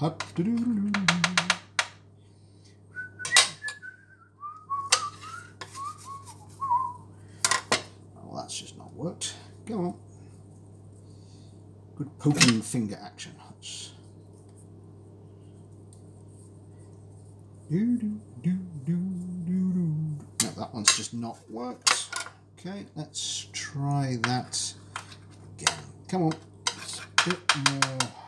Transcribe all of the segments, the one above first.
Doo-doo-doo-doo. Oh, that's just not worked. Go on. Good poking finger action. That's... Doo, doo, doo, doo, doo, doo. No, that one's just not worked. Okay, let's try that again. Come on. Just a bit more.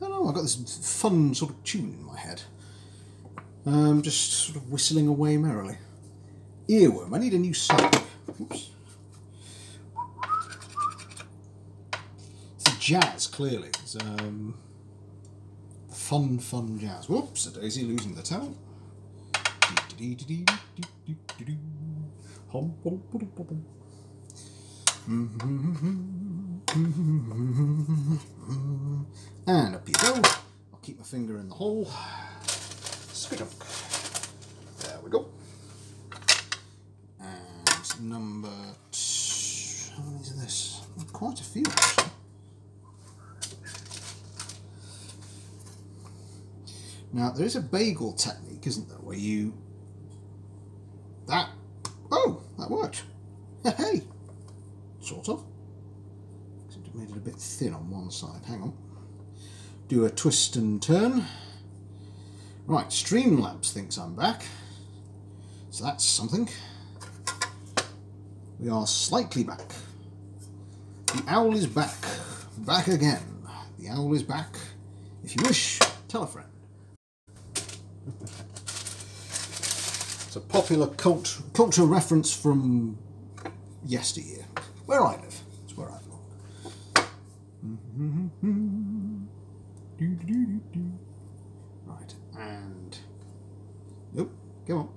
Don't know, I've got this fun sort of tune in my head. Um, just sort of whistling away merrily. Earworm, I need a new song. Oops. It's jazz, clearly. It's um, fun, fun jazz. Whoops, a daisy losing the towel. And up you go. I'll keep my finger in the hole. Skidunk. There we go. And number. T- how many is this? Quite a few. Now there is a bagel technique, isn't there, where you that. Hey, sort of. Except it made it a bit thin on one side. Hang on. Do a twist and turn. Right, Streamlabs thinks I'm back. So that's something. We are slightly back. The owl is back. Back again. The owl is back. If you wish, tell a friend. It's a popular cult, cultural reference from yesteryear. Where I live. It's where I belong. Mm-hmm. Right, and... Nope, go on.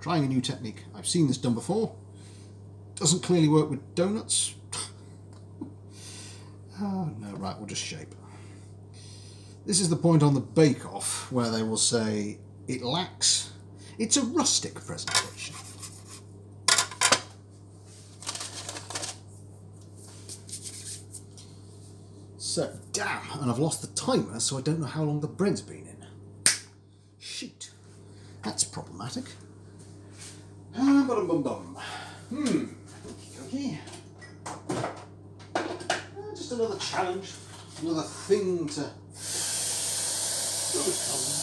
Trying a new technique. I've seen this done before. Doesn't clearly work with donuts. oh, no, right, we'll just shape. This is the point on the bake-off where they will say it lacks... It's a rustic presentation. So, damn, and I've lost the timer, so I don't know how long the bread's been in. Shoot, that's problematic. Ah, bum bum bum. Hmm, okay. Just another challenge, another thing to overcome.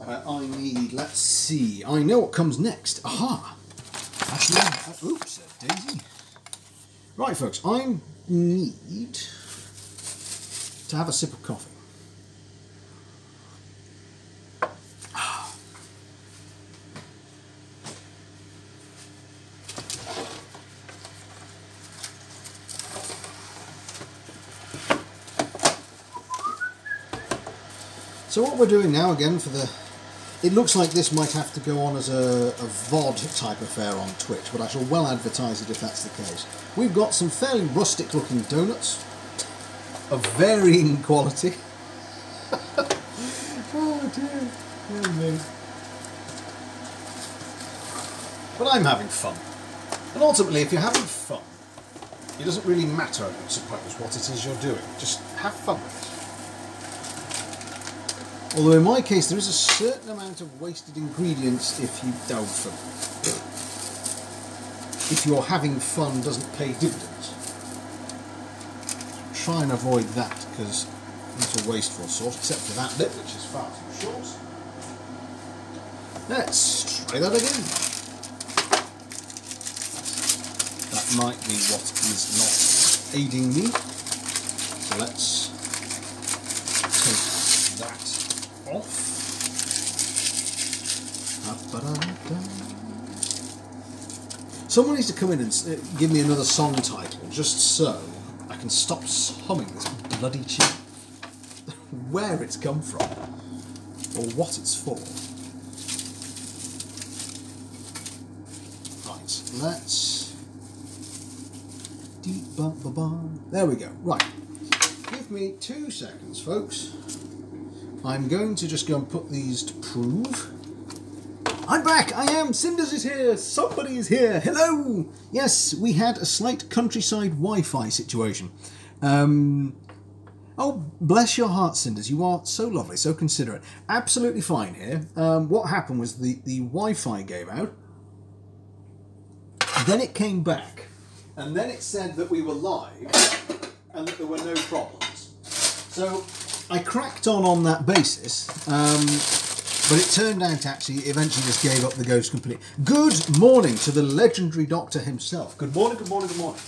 Uh, I need, let's I know what comes next. Aha! Actually, oops, a daisy. Right, folks, I need to have a sip of coffee. So what we're doing now again for the it looks like this might have to go on as a, a VOD type affair on Twitch, but I shall well advertise it if that's the case. We've got some fairly rustic looking donuts of varying quality. oh dear. Oh, no. But I'm having fun. And ultimately, if you're having fun, it doesn't really matter, I suppose, what it is you're doing. Just have fun with it. Although in my case there is a certain amount of wasted ingredients if you don't for if your having fun doesn't pay dividends. Try and avoid that because it's a wasteful sort, except for that bit which is far too short. Let's try that again. That might be what is not aiding me. So let's take that off. Someone needs to come in and uh, give me another song title, just so I can stop humming this bloody tune. Where it's come from, or what it's for. Right, let's. There we go. Right. Give me two seconds, folks. I'm going to just go and put these to prove. I'm back! I Cinders is here! Somebody is here! Hello! Yes, we had a slight countryside Wi-Fi situation. Um, oh, bless your heart, Cinders. You are so lovely, so considerate. Absolutely fine here. Um, what happened was the, the Wi-Fi gave out. Then it came back. And then it said that we were live and that there were no problems. So I cracked on on that basis. Um, but it turned out actually, eventually just gave up the ghost completely. Good morning to the legendary doctor himself. Good morning, good morning, good morning.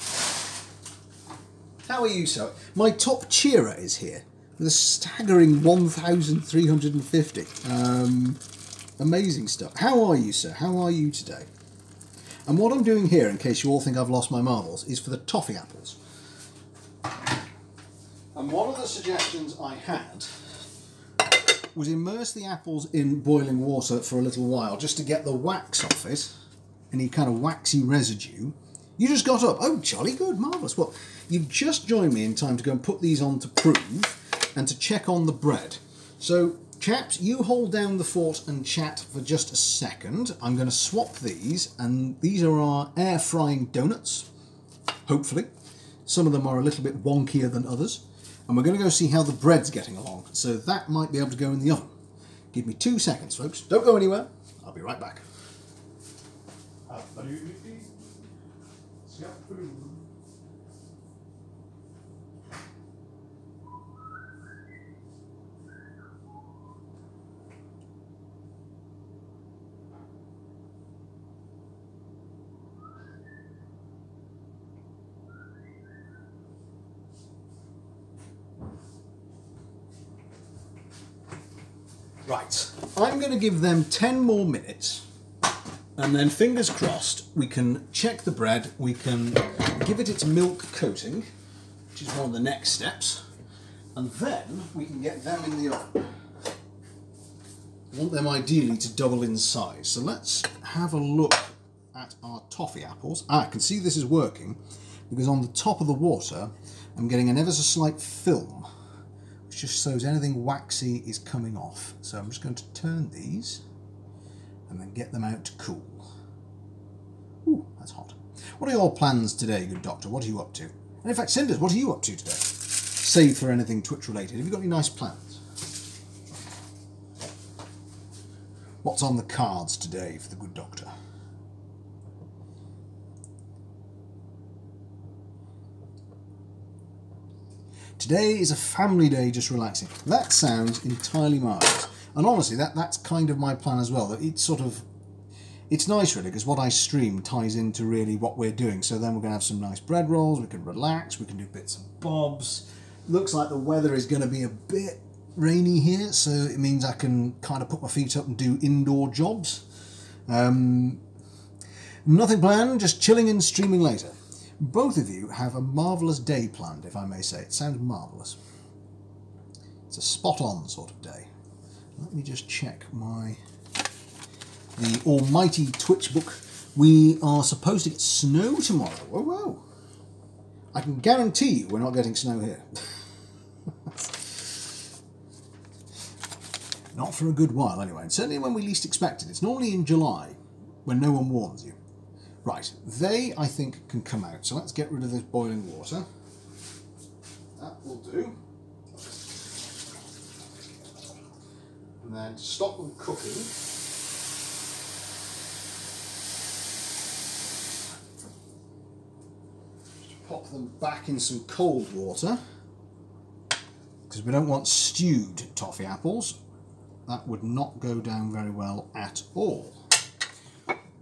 How are you, sir? My top cheerer is here with a staggering 1,350. Um, amazing stuff. How are you, sir? How are you today? And what I'm doing here, in case you all think I've lost my marbles, is for the toffee apples. And one of the suggestions I had was immerse the apples in boiling water for a little while just to get the wax off it, any kind of waxy residue. You just got up. Oh, jolly good, marvellous. Well, you've just joined me in time to go and put these on to prove and to check on the bread. So, chaps, you hold down the fort and chat for just a second. I'm going to swap these, and these are our air frying donuts, hopefully. Some of them are a little bit wonkier than others and we're going to go see how the bread's getting along. So that might be able to go in the oven. Give me two seconds, folks. Don't go anywhere. I'll be right back. Right, I'm going to give them 10 more minutes and then fingers crossed we can check the bread, we can give it its milk coating, which is one of the next steps, and then we can get them in the oven. I want them ideally to double in size. So let's have a look at our toffee apples. Ah, I can see this is working because on the top of the water I'm getting an ever so slight film just shows anything waxy is coming off. So I'm just going to turn these and then get them out to cool. Ooh, that's hot. What are your plans today, good doctor? What are you up to? And in fact, Cinders, what are you up to today? Save for anything Twitch related. Have you got any nice plans? What's on the cards today for the good doctor? Today is a family day, just relaxing. That sounds entirely marvellous. And honestly, that, that's kind of my plan as well. That it's sort of, it's nice really, because what I stream ties into really what we're doing. So then we're going to have some nice bread rolls, we can relax, we can do bits and bobs. Looks like the weather is going to be a bit rainy here, so it means I can kind of put my feet up and do indoor jobs. Um, nothing planned, just chilling and streaming later. Both of you have a marvellous day planned, if I may say. It sounds marvellous. It's a spot-on sort of day. Let me just check my... The almighty Twitch book. We are supposed to get snow tomorrow. Oh, whoa. I can guarantee you we're not getting snow here. not for a good while, anyway. And certainly when we least expect it. It's normally in July, when no one warns you. Right, they, I think, can come out. So let's get rid of this boiling water. That will do. And then to stop them cooking, pop them back in some cold water because we don't want stewed toffee apples. That would not go down very well at all.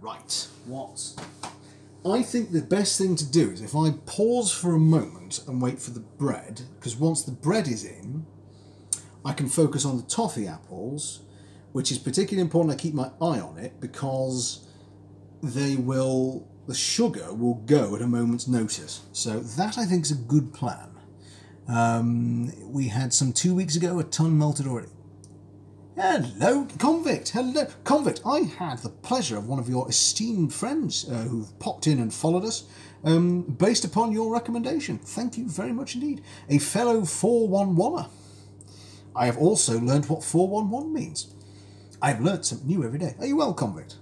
Right, what? I think the best thing to do is if I pause for a moment and wait for the bread, because once the bread is in, I can focus on the toffee apples, which is particularly important I keep my eye on it because they will the sugar will go at a moment's notice. So that I think is a good plan. Um, we had some two weeks ago, a ton melted already. Hello, convict. Hello, convict. I had the pleasure of one of your esteemed friends uh, who've popped in and followed us, um, based upon your recommendation. Thank you very much indeed. A fellow 411er. I have also learned what 411 means. I have learnt something new every day. Are you well, convict?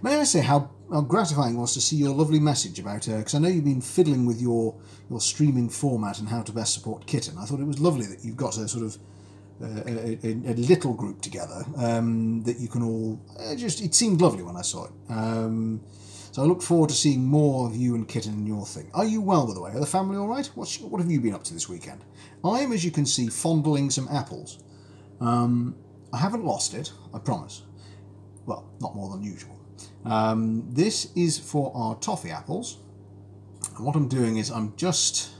May I say how, how gratifying it was to see your lovely message about her? because I know you've been fiddling with your your streaming format and how to best support Kitten. I thought it was lovely that you've got a sort of a, a, a little group together um, that you can all uh, just. It seemed lovely when I saw it. Um, so I look forward to seeing more of you and Kitten and your thing. Are you well, by the way? Are the family all right? What's, what have you been up to this weekend? I am, as you can see, fondling some apples. Um, I haven't lost it, I promise. Well, not more than usual. Um, this is for our toffee apples. And what I'm doing is I'm just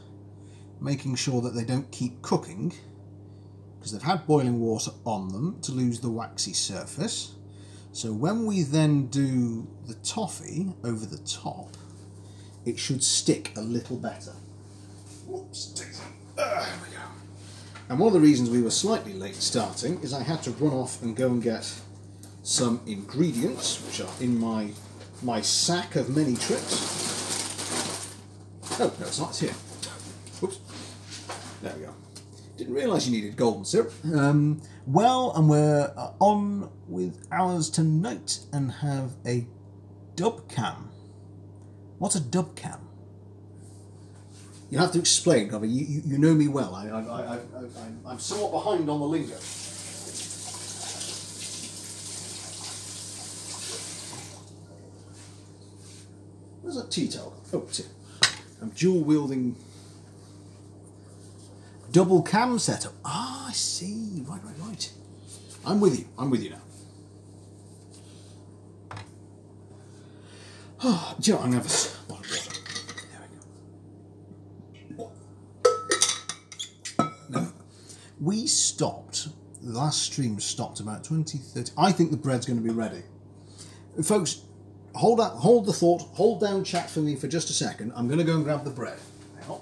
making sure that they don't keep cooking because they've had boiling water on them to lose the waxy surface. So when we then do the toffee over the top, it should stick a little better. Whoops, there ah, we go. And one of the reasons we were slightly late starting is I had to run off and go and get some ingredients, which are in my my sack of many tricks. Oh, no, it's not. It's here. Whoops. There we go. Didn't realise you needed golden syrup. Um, well, and we're uh, on with ours tonight and have a dub cam. What's a dub cam? You have to explain, Gobby. You, you, you know me well. I, I, I, I, I'm somewhat behind on the lingo. Where's that tea towel? Oh, it's here. I'm dual wielding double cam setup. Ah, I see. Right, right, right. I'm with you. I'm with you now. Oh, do you know? I'm going to have a bottle. We stopped, the last stream stopped about 20, 30. I think the bread's going to be ready. Folks, hold up, hold the thought, hold down chat for me for just a second. I'm going to go and grab the bread. Hang on.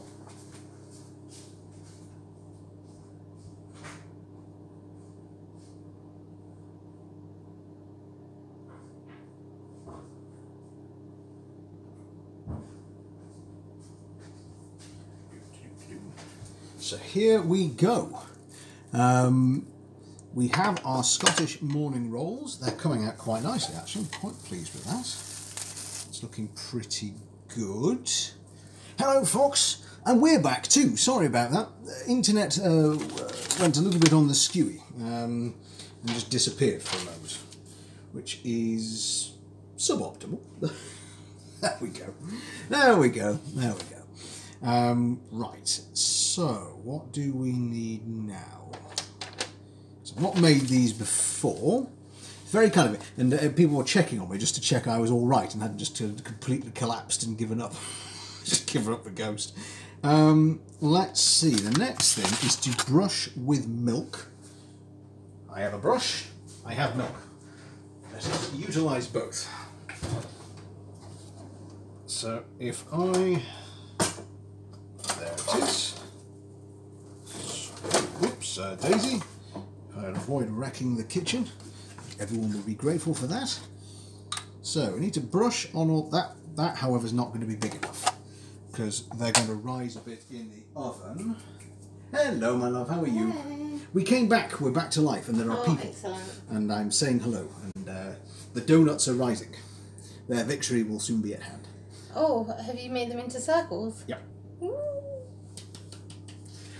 So here we go. Um, we have our Scottish morning rolls. They're coming out quite nicely, actually. I'm quite pleased with that. It's looking pretty good. Hello, Fox. and we're back too. Sorry about that. The internet uh, went a little bit on the skewy um, and just disappeared for a moment, which is suboptimal. there we go. There we go. There we go. Um, right, so what do we need now? So I've not made these before. It's very kind of it. and uh, people were checking on me just to check I was all right and hadn't just uh, completely collapsed and given up, just given up the ghost. Um, let's see. The next thing is to brush with milk. I have a brush. I have milk. Let us utilise both. So if I there it is. Uh, Daisy. If I avoid wrecking the kitchen, everyone will be grateful for that. So we need to brush on all that. That, however, is not going to be big enough because they're going to rise a bit in the oven. Hello, my love. How are you? We came back. We're back to life, and there are Oh, people. excellent. And I'm saying hello. And uh, the donuts are rising. Their victory will soon be at hand. Oh, have you made them into circles? Yeah.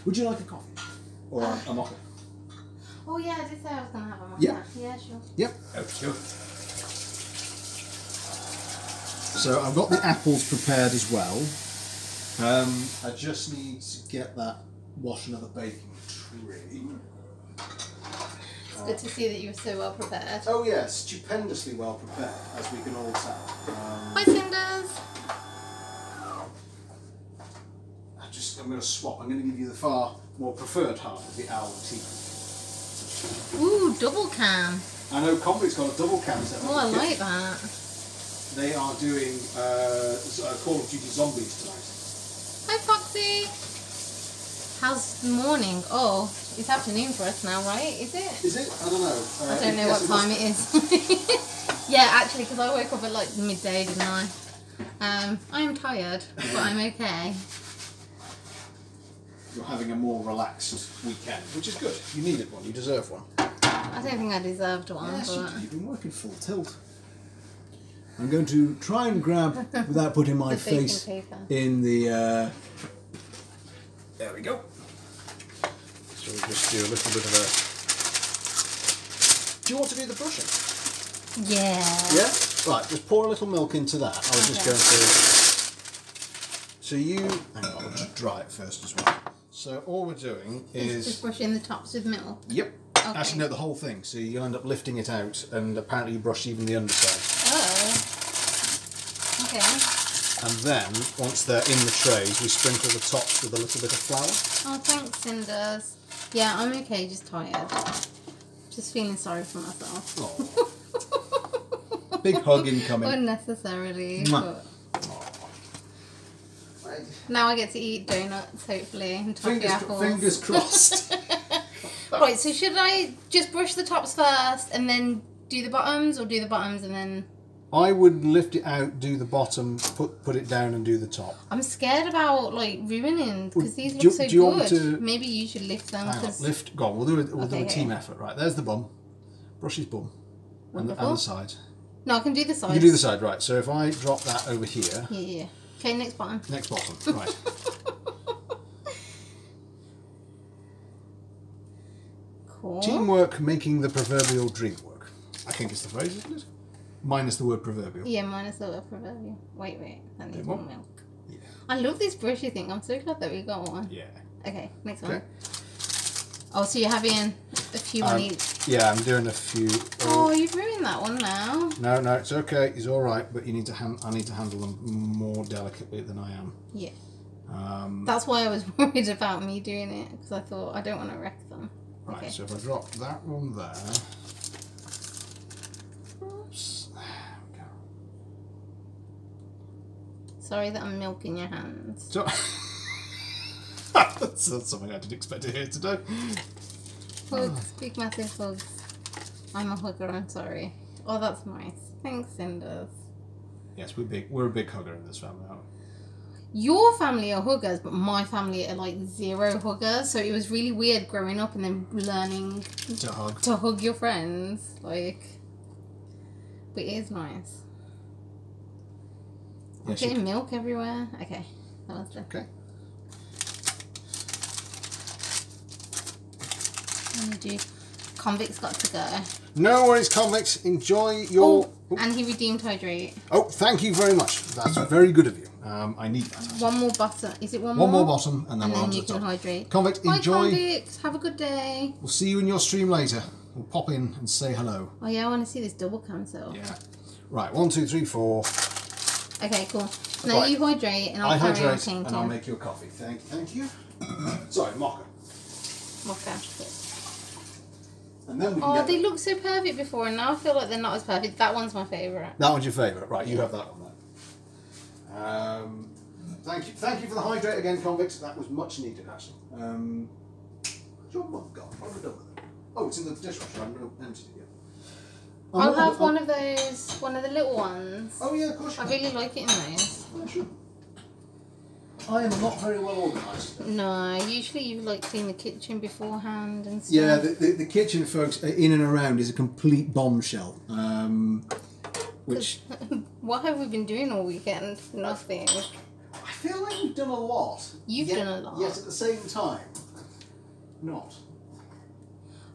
Would you like a coffee or a, a mocha? Oh yeah, I did say I was gonna have a mocha. Yeah. Yeah, sure. Yep. Okay. So I've got the apples prepared as well. Um, I just need to get that wash another baking tray. It's good to see that you're so well prepared. Oh yeah, stupendously well prepared, as we can all tell. Um, Hi, Cinders. I just I'm going to swap. I'm going to give you the far more preferred half of the owl tea. Ooh, double cam. I know Convict's got a double cam set. Oh, I like that. they are doing uh, Call of Duty Zombies tonight. Hi, Foxy. How's the morning? Oh, it's afternoon for us now, right? Is it? Is it? I don't know. Uh, I don't know what time it is. yeah, actually, because I woke up at like midday, didn't I? Um, I am tired, but I'm okay. You're having a more relaxed weekend, which is good. You needed one. You deserve one. I don't think I deserved one, Yes, you but do. You've been working full tilt. I'm going to try and grab without putting my face paper. in the. Uh... There we go. So we'll just do a little bit of a. Do you want to do the brushing? yeah. Yeah. Right. Just pour a little milk into that. I was just going to. So you. Hang on. I'll just dry it first as well. So all we're doing is... Just brushing the tops with milk. Yep. Okay. Actually, no, the whole thing. So you'll end up lifting it out, and apparently you brush even the underside. Oh. Okay. And then, once they're in the trays, we sprinkle the tops with a little bit of flour. Oh, thanks, Cinders. Yeah, I'm okay, just tired. Just feeling sorry for myself. Oh. Big hug incoming. Unnecessarily. Mwah. But now I get to eat donuts, hopefully, and toffee Fingers, apples. fingers crossed. Right, so should I just brush the tops first and then do the bottoms, or do the bottoms and then. I would lift it out, do the bottom, put put it down, and do the top. I'm scared about like ruining because these do look so do you want good. to- Maybe you should lift them Hang on, lift. Go on. We'll do it. We'll do a team okay. effort. Right. There's the bum. Brush his bum. And the, and the side. no, I can do the side. You can do the side. Right. So if I drop that over here, Yeah, yeah. Okay, next bottom. next bottom. Right. Cool. Teamwork making the proverbial dream work. I think it's the phrase, isn't it? Minus the word proverbial. Yeah, minus the word proverbial. Wait, wait. That needs more milk. Yeah. I love this brushy thing. I'm so glad that we got one. Yeah. Okay, next Okay. one. Oh, so you're having a few on Um, each. Yeah, I'm doing a few. Oh, you've ruined that one now. No, no, it's okay. He's all right, but you need to. Han- I need to handle them more delicately than I am. Yeah. Um, That's why I was worried about me doing it because I thought I don't want to wreck them. right. okay. So if I drop that one there. Oops. There we go. Sorry that I'm milking your hands. So. that's, something I didn't expect to hear today. Hugs, big massive hugs. I'm a hugger. I'm sorry. Oh, that's nice. Thanks, Cinders. Yes, we're big. We're a big hugger in this family, aren't we? Your family are huggers, but my family are like zero huggers. So it was really weird growing up and then learning To hug. to hug your friends. Like, but it is nice. I'm Yes, you getting milk everywhere. Okay, that was the. Okay. Do. Convict's got to go. No worries, convicts. Enjoy your. Oh, and he redeemed hydrate. Oh, thank you very much. That's very good of you. Um, I need that. actually. One more bottom. Is it one, One more? more bottom, and then And then on you the can top. hydrate. Convict, Bye, enjoy. convicts. Have a good day. We'll see you in your stream later. We'll pop in and say hello. Oh yeah, I want to see this double cancel. Yeah. Right, one, two, three, four. Okay, cool. Now Right. you hydrate, and I'll I carry on hydrate, painting. and I'll make you a coffee. Thank, thank you. Sorry, mocha. Mocha. And then we can Oh, they looked so perfect before, and now I feel like they're not as perfect. That one's my favourite. that one's your favourite, right? You have that one then. Um, thank you, thank you for the hydrate again, convicts. That was much needed, actually. Um, your mug gone? What have we done with it? Oh, it's in the dishwasher. I haven't emptied it yet. I'll no, have one of those, one of the little ones. Oh yeah, of course you I really like it in those. Yeah, sure. I am not very well organised. No, usually you like clean the kitchen beforehand and stuff. Yeah, the, the, the kitchen, folks, uh, in and around is a complete bombshell. Um, which what have we been doing all weekend? Nothing. I feel like we've done a lot. You've yet- done a lot. Yet at the same time, not.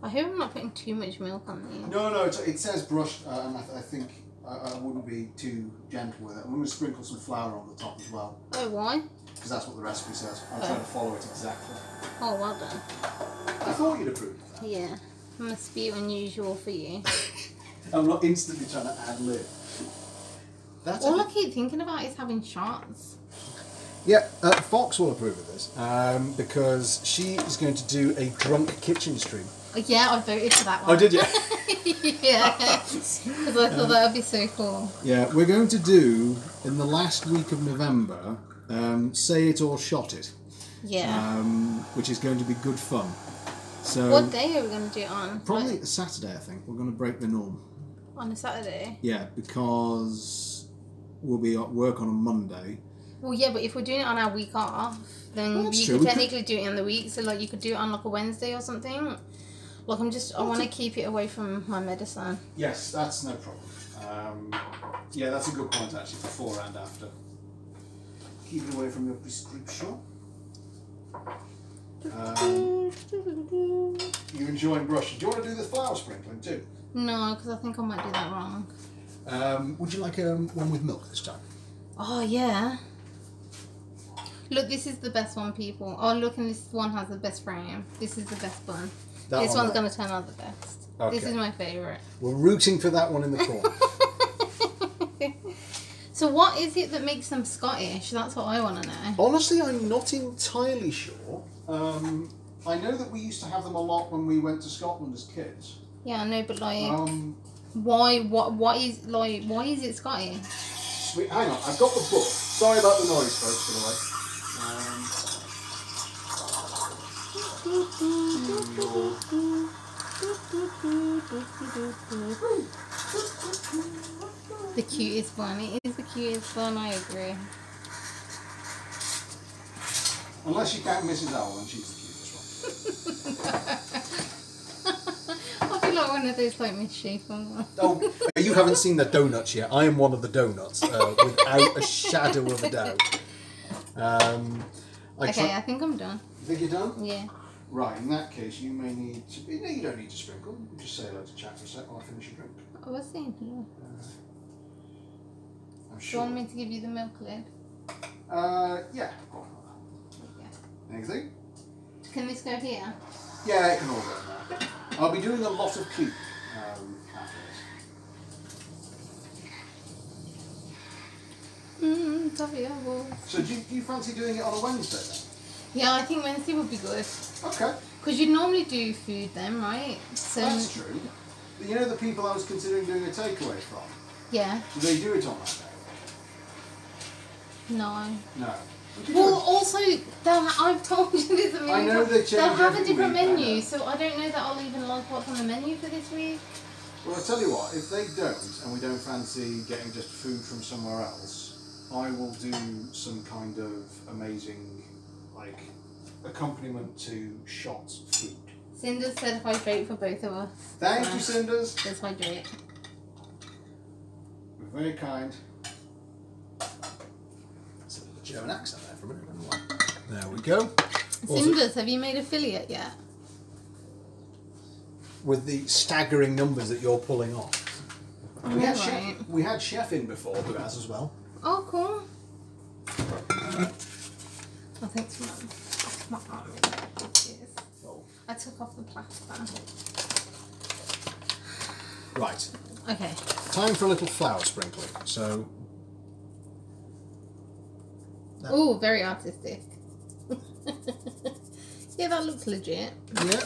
I hope I'm not putting too much milk on these. No, no, it, it says brush, uh, and I, I think I, I wouldn't be too gentle with it. I'm going to sprinkle some flour on the top as well, Oh, why? Because that's what the recipe says. I'm trying to follow it exactly. Oh, well done. I thought you'd approve of that. Yeah. Must be unusual for you. I'm not instantly trying to ad lib. That's All I keep thinking about is having shots. Yeah, uh, Fox will approve of this um, because she is going to do a drunk kitchen stream. Oh, yeah, I voted for that one. Oh, did you? yeah. Because I thought that would be so cool. Yeah, we're going to do in the last week of November, um, say it or shot it, Yeah. um, which is going to be good fun. So what day are we going to do it on? probably Like, Saturday, I think. We're going to break the norm. on a Saturday. Yeah, because we'll be at work on a Monday. Well, yeah, but if we're doing it on our week off, then Well, you true, could we could- technically do it in the week. So, like, you could do it on like a Wednesday or something. Like, I'm just, I want to keep it away from my medicine. Yes, that's no problem. Um, yeah, that's a good point actually, before and after. Keep it away from your prescription. Um, you enjoying brushing? Do you want to do the flower sprinkling too? No, because I think I might do that wrong. Um, would you like um, one with milk this time? Oh, yeah. Look, this is the best one, people. Oh, look, and this one has the best frame. This is the best one. That this one one's going to turn out the best. This is my favourite. We're rooting for that one in the corner. so, what is it that makes them Scottish? That's what I want to know. Honestly, I'm not entirely sure. Um, I know that we used to have them a lot when we went to Scotland as kids. Yeah, I know, but like, Um, why? What? What is like? Why is it Scottish? Wait, hang on, I've got the book. Sorry about the noise, folks, by the way. The cutest one. It is the cutest one. I agree. Unless you count Mrs. Owl, and she's the cutest one. I feel like one of those like misshapen ones. Oh, you haven't seen the donuts yet. I am one of the donuts, uh, without a shadow of a doubt. Um, I Okay, I think I'm done. think you're done? Yeah. Right, in that case, you may need to. No, you don't need to sprinkle. Just say hello to chat for a sec while I finish your drink. I was saying hello. I'm Do you want me to give you the milk lid? Uh, yeah. Yeah. Anything? Can this go here? Yeah, it can all go in there. I'll be doing a lot of keep um. Mmm, Well, So do you, do you fancy doing it on a Wednesday then? yeah, I think Wednesday would be good. Okay, Because you normally do food then, right? So, that's true. But you know the people I was considering doing a takeaway from? yeah. Do they do it on that No. No. Well, also, I've told you this a million I know times. They they'll have a different week, menu, so I don't know that I'll even like what's on the menu for this week. Well, I'll tell you what, if they don't and we don't fancy getting just food from somewhere else, I will do some kind of amazing, like, accompaniment to shot food. Cinder said hydrate for both of us. Thank So, you, Cinders. Let's hydrate. Very kind. It's a German accent there for a minute. I don't. There we go. Also- Cinders, have you made affiliate yet? With the staggering numbers that you're pulling off. Oh, we had, right? chef, we had Chef in before who has as well. Oh, cool. Oh, thanks, Mum. My arm really. Oh. I took off the plaster. Right. Okay. Time for a little flour sprinkling. So That- Oh, very artistic. yeah, that looks legit. yeah,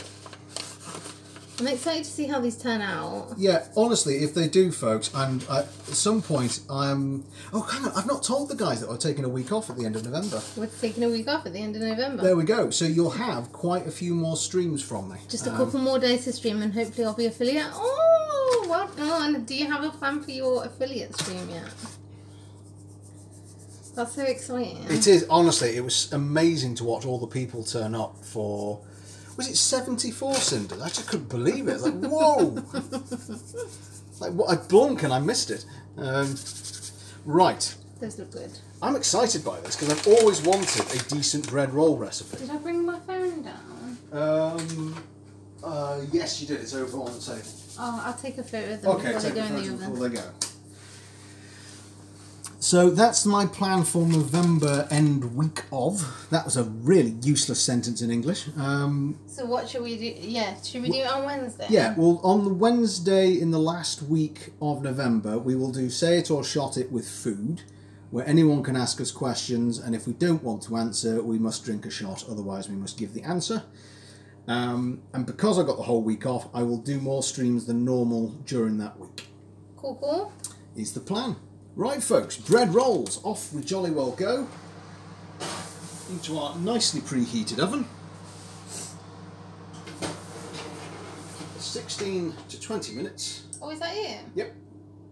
I'm excited to see how these turn out. yeah. Honestly, if they do, folks, and at some point I'm. Oh, hang on! I've not told the guys that I'm taking a week off at the end of November. We're taking a week off at the end of November. There we go. So you'll have quite a few more streams from me. Just a Um, couple more days to stream and hopefully I'll be affiliate. Oh, well done. Do you have a plan for your affiliate stream yet? That's so exciting. It is honestly. It was amazing to watch all the people turn up for. Was it seventy four cinders? I just couldn't believe it. Like whoa! like what? I blunk and I missed it. Um, right. Those look good. I'm excited by this because I've always wanted a decent bread roll recipe. Did I bring my phone down? Um. Uh, yes, you did. It's over on the table. Oh, I'll take a photo of them Okay, before they go in the oven. before they go. So that's my plan for November end week of. That was a really useless sentence in English. Um, So what should we do? Yeah, should we do it on Wednesday? yeah, well, on the Wednesday in the last week of November, we will do Say It or Shot It with food, where anyone can ask us questions, and if we don't want to answer, we must drink a shot, otherwise, we must give the answer. Um, and because I got the whole week off, I will do more streams than normal during that week. Cool, cool. Is the plan. Right, folks, bread rolls off with Jolly Well Go into our nicely preheated oven. 16 to 20 minutes. Oh, is that it? Yep.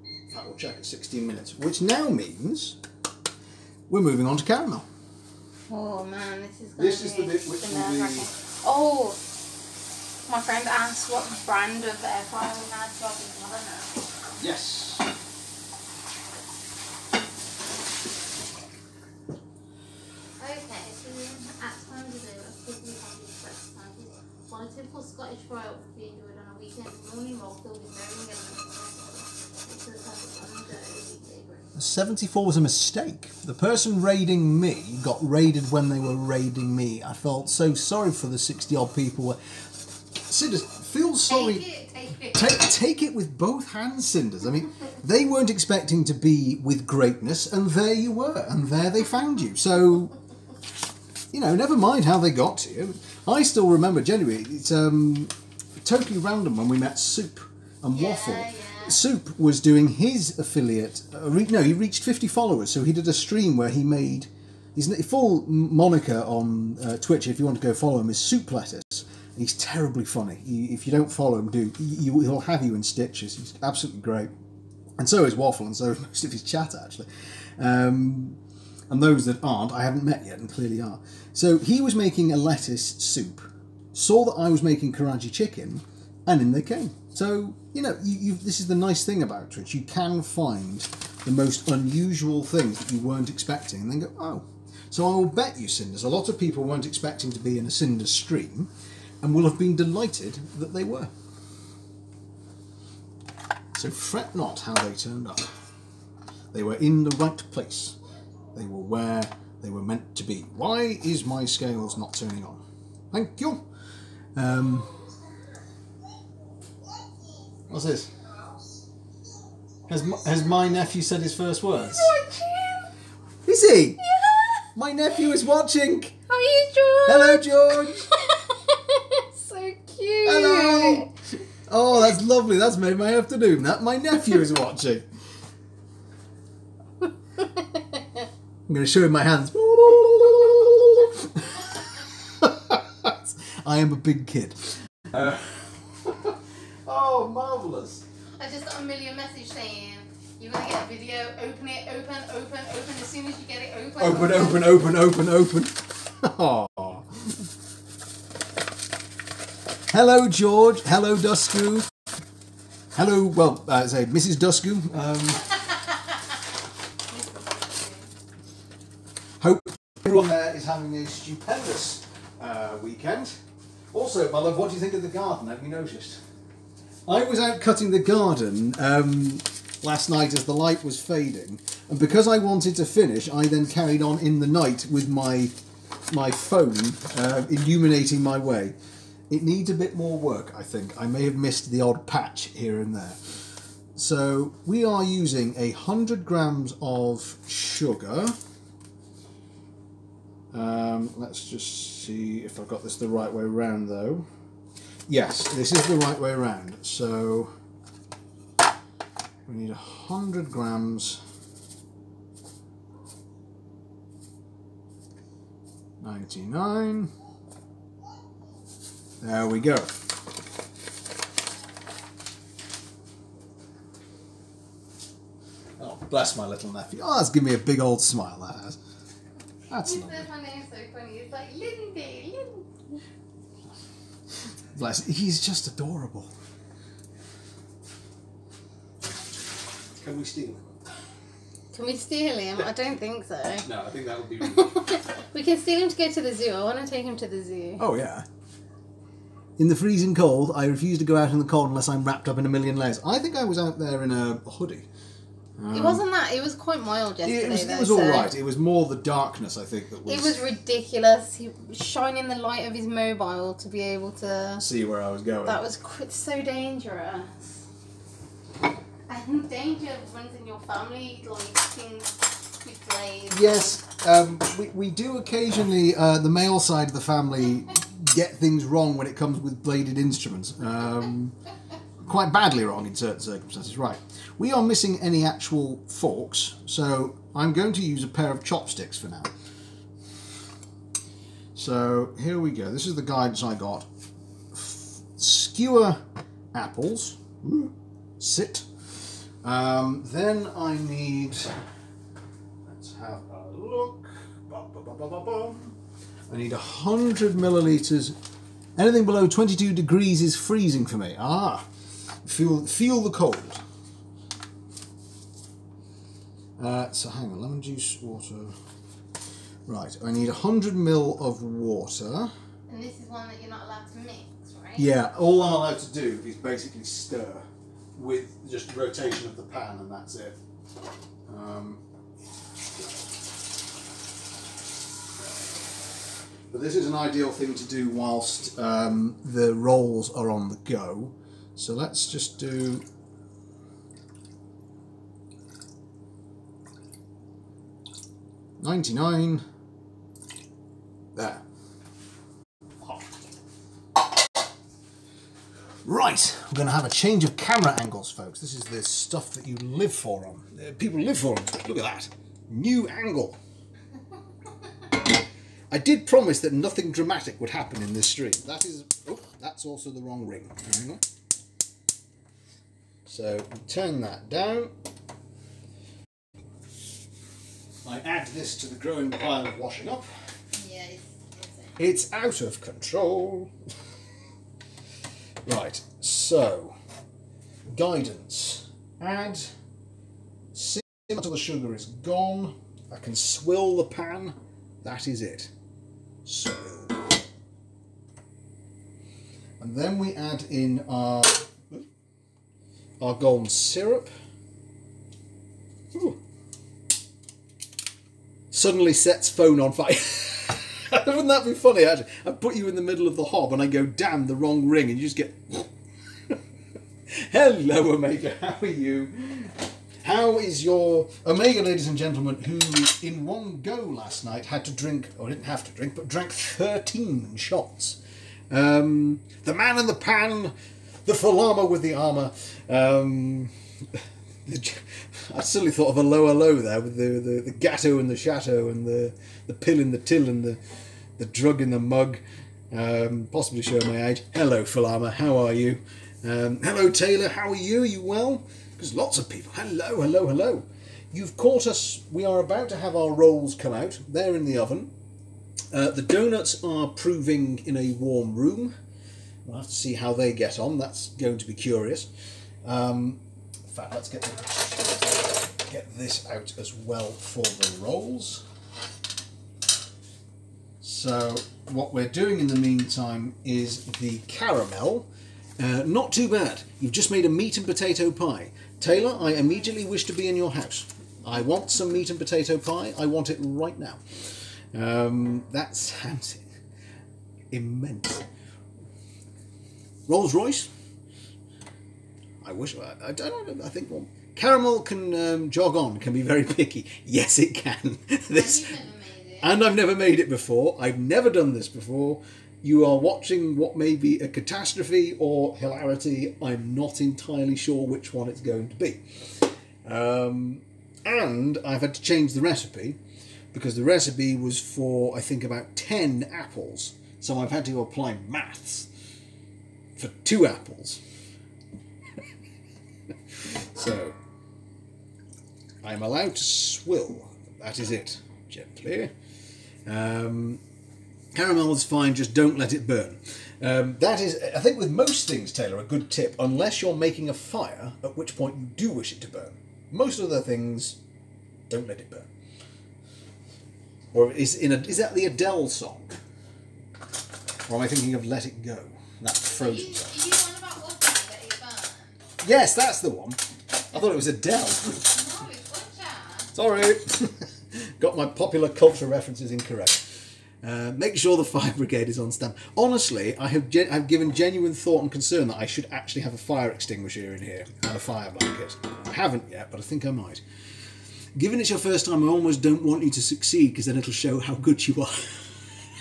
In fact, we'll check at 16 minutes, which now means we're moving on to caramel. Oh man, this is. This is the bit which will be- nerve-wracking. Oh, my friend asked what brand of air fryer we had, so I think I don't know. Yes. Okay, so at times of day, a quickly happy breakfast sandwich. While a typical Scottish fry be enjoyed on a weekend, morning roll filled with varying elements of It's the perfect under a weekday breakfast. 74 was a mistake. The person raiding me got raided when they were raiding me. I felt so sorry for the 60 odd people. Cinders, feel sorry. Take it, take it. Take, take it with both hands, Cinders. I mean, they weren't expecting to be with greatness, and there you were, and there they found you. So, you know, never mind how they got to you. I still remember, genuinely, it's um, totally random when we met Soup and Yeah, Waffle. yeah. Soup was doing his affiliate. Uh, re- no, he reached 50 followers, so he did a stream where he made. His full moniker on uh, Twitch, if you want to go follow him, is Soup Lettuce. He's terribly funny. He, if you don't follow him, do you, he'll have you in stitches. He's absolutely great, and so is Waffle, and so is most of his chat actually. Um, and those that aren't, I haven't met yet, and clearly are. So he was making a lettuce soup, saw that I was making karaji chicken, and in they came. So you know, you, this is the nice thing about Twitch. You can find the most unusual things that you weren't expecting, and then go, oh. So I will bet you, Cinders, a lot of people weren't expecting to be in a Cinders stream, and will have been delighted that they were. So fret not how they turned up. They were in the right place. They were where they were meant to be. Why is my scales not turning on? Thank you. Um, what's this? Has my, has my nephew said his first words? Is he? My nephew is watching. How are you, George? Hello, George. so cute. Hello. Oh, that's lovely. That's made my afternoon. That my nephew is watching. I'm going to show you my hands. I am a big kid. oh, marvelous! I just got a million message saying you're gonna get a video. Open it. Open. Open. Open. As soon as you get it, open. Open, open, open, open, open. Aw. Hello, George. Hello, Dusku. Hello, well, uh, say Mrs. Dusku. Um, hope everyone there is having a stupendous uh, weekend. Also, my love, what do you think of the garden? Have you noticed? I was out cutting the garden um, last night as the light was fading, and because I wanted to finish, I then carried on in the night with my my phone uh, illuminating my way. It needs a bit more work, I think. I may have missed the odd patch here and there. So we are using a hundred grams of sugar. Um, let's just see if I've got this the right way round, though. Yes, this is the right way around. So we need a hundred grams. Ninety-nine. There we go. Oh, bless my little nephew. Oh, that's giving me a big old smile, that has. That's He lovely. my name's so funny. It's like Lindy. Lindy. Bless. He's just adorable. Can we steal him? Can we steal him? I don't think so. No, I think that would be. we can steal him to go to the zoo. I want to take him to the zoo. oh yeah. In the freezing cold, I refuse to go out in the cold unless I'm wrapped up in a million layers. I think I was out there in a hoodie. It wasn't that. It was quite mild yesterday. It was, though, it was so- all right. It was more the darkness, I think, that was. It was ridiculous. He was shining the light of his mobile to be able to. See where I was going. That was qu- so dangerous. And danger runs in your family, like things with blades. Yes, um, we, we do occasionally, uh, the male side of the family get things wrong when it comes with bladed instruments. Um, quite badly wrong in certain circumstances. Right, we are missing any actual forks, so I'm going to use a pair of chopsticks for now. So here we go. This is the guidance I got. Skewer apples. Ooh, sit. Um, then I need. Let's have a look. I need 100 milliliters. Anything below 22 degrees is freezing for me. Ah, feel feel the cold. Uh, so hang on, lemon juice, water. Right, I need 100 mil of water. And this is one that you're not allowed to mix, right? Yeah, all I'm allowed to do is basically stir with just rotation of the pan, and that's it. Um, but this is an ideal thing to do whilst um, the rolls are on the go. So let's just do. Ninety-nine. There. Right, we're going to have a change of camera angles, folks. This is the stuff that you live for on. Uh, people live for. Look at that. New angle. I did promise that nothing dramatic would happen in this stream. That is... Oh, that's also the wrong ring. So, turn that down. I add this to the growing pile of washing up. Yeah, it's, it's It's out of control. right, so guidance. Add. Simmer until the sugar is gone. I can swill the pan. That is it. Swill. And then we add in our our golden syrup. Ooh. Suddenly sets phone on fire. Wouldn't that be funny? Actually, I put you in the middle of the hob and I go, damn, the wrong ring, and you just get. Hello, Omega. How are you? How is your Omega, ladies and gentlemen, who in one go last night had to drink, or didn't have to drink, but drank 13 shots? Um, the man in the pan, the Falama with the armour. Um, I suddenly thought of a lower low there with the, the, the gatto and the chateau and the, the pill in the till and the, the drug in the mug. Um, possibly showing my age. Hello, Falama. How are you? Um, hello, Taylor. How are you? Are you well? Because lots of people. Hello, hello, hello. You've caught us. We are about to have our rolls come out. They're in the oven. Uh, the donuts are proving in a warm room. We'll have to see how they get on. That's going to be curious. Um, in fact, let's get the, get this out as well for the rolls. So what we're doing in the meantime is the caramel. Uh, not too bad. You've just made a meat and potato pie. Taylor, I immediately wish to be in your house. I want some meat and potato pie. I want it right now. Um, that sounds immense. Rolls Royce. I wish I, I don't know. I think well, caramel can um, jog on. Can be very picky. Yes, it can. this, You've never made it. and I've never made it before. I've never done this before. You are watching what may be a catastrophe or hilarity. I'm not entirely sure which one it's going to be. Um, and I've had to change the recipe because the recipe was for, I think, about 10 apples. So I've had to apply maths for two apples. so I'm allowed to swill. That is it. Gently. Um, caramel is fine, just don't let it burn. Um, that is, I think, with most things, Taylor, a good tip, unless you're making a fire, at which point you do wish it to burn. Most other things, don't let it burn. Or is in a, is that the Adele song? Or am I thinking of Let It Go? That Are you, frozen song. you about watching Get It Burn? Yes, that's the one. I thought it was Adele. No, it's Sorry. Got my popular culture references incorrect. Uh, make sure the fire brigade is on stand. Honestly, I have gen- I've given genuine thought and concern that I should actually have a fire extinguisher in here and a fire blanket. I haven't yet, but I think I might. Given it's your first time, I almost don't want you to succeed because then it'll show how good you are.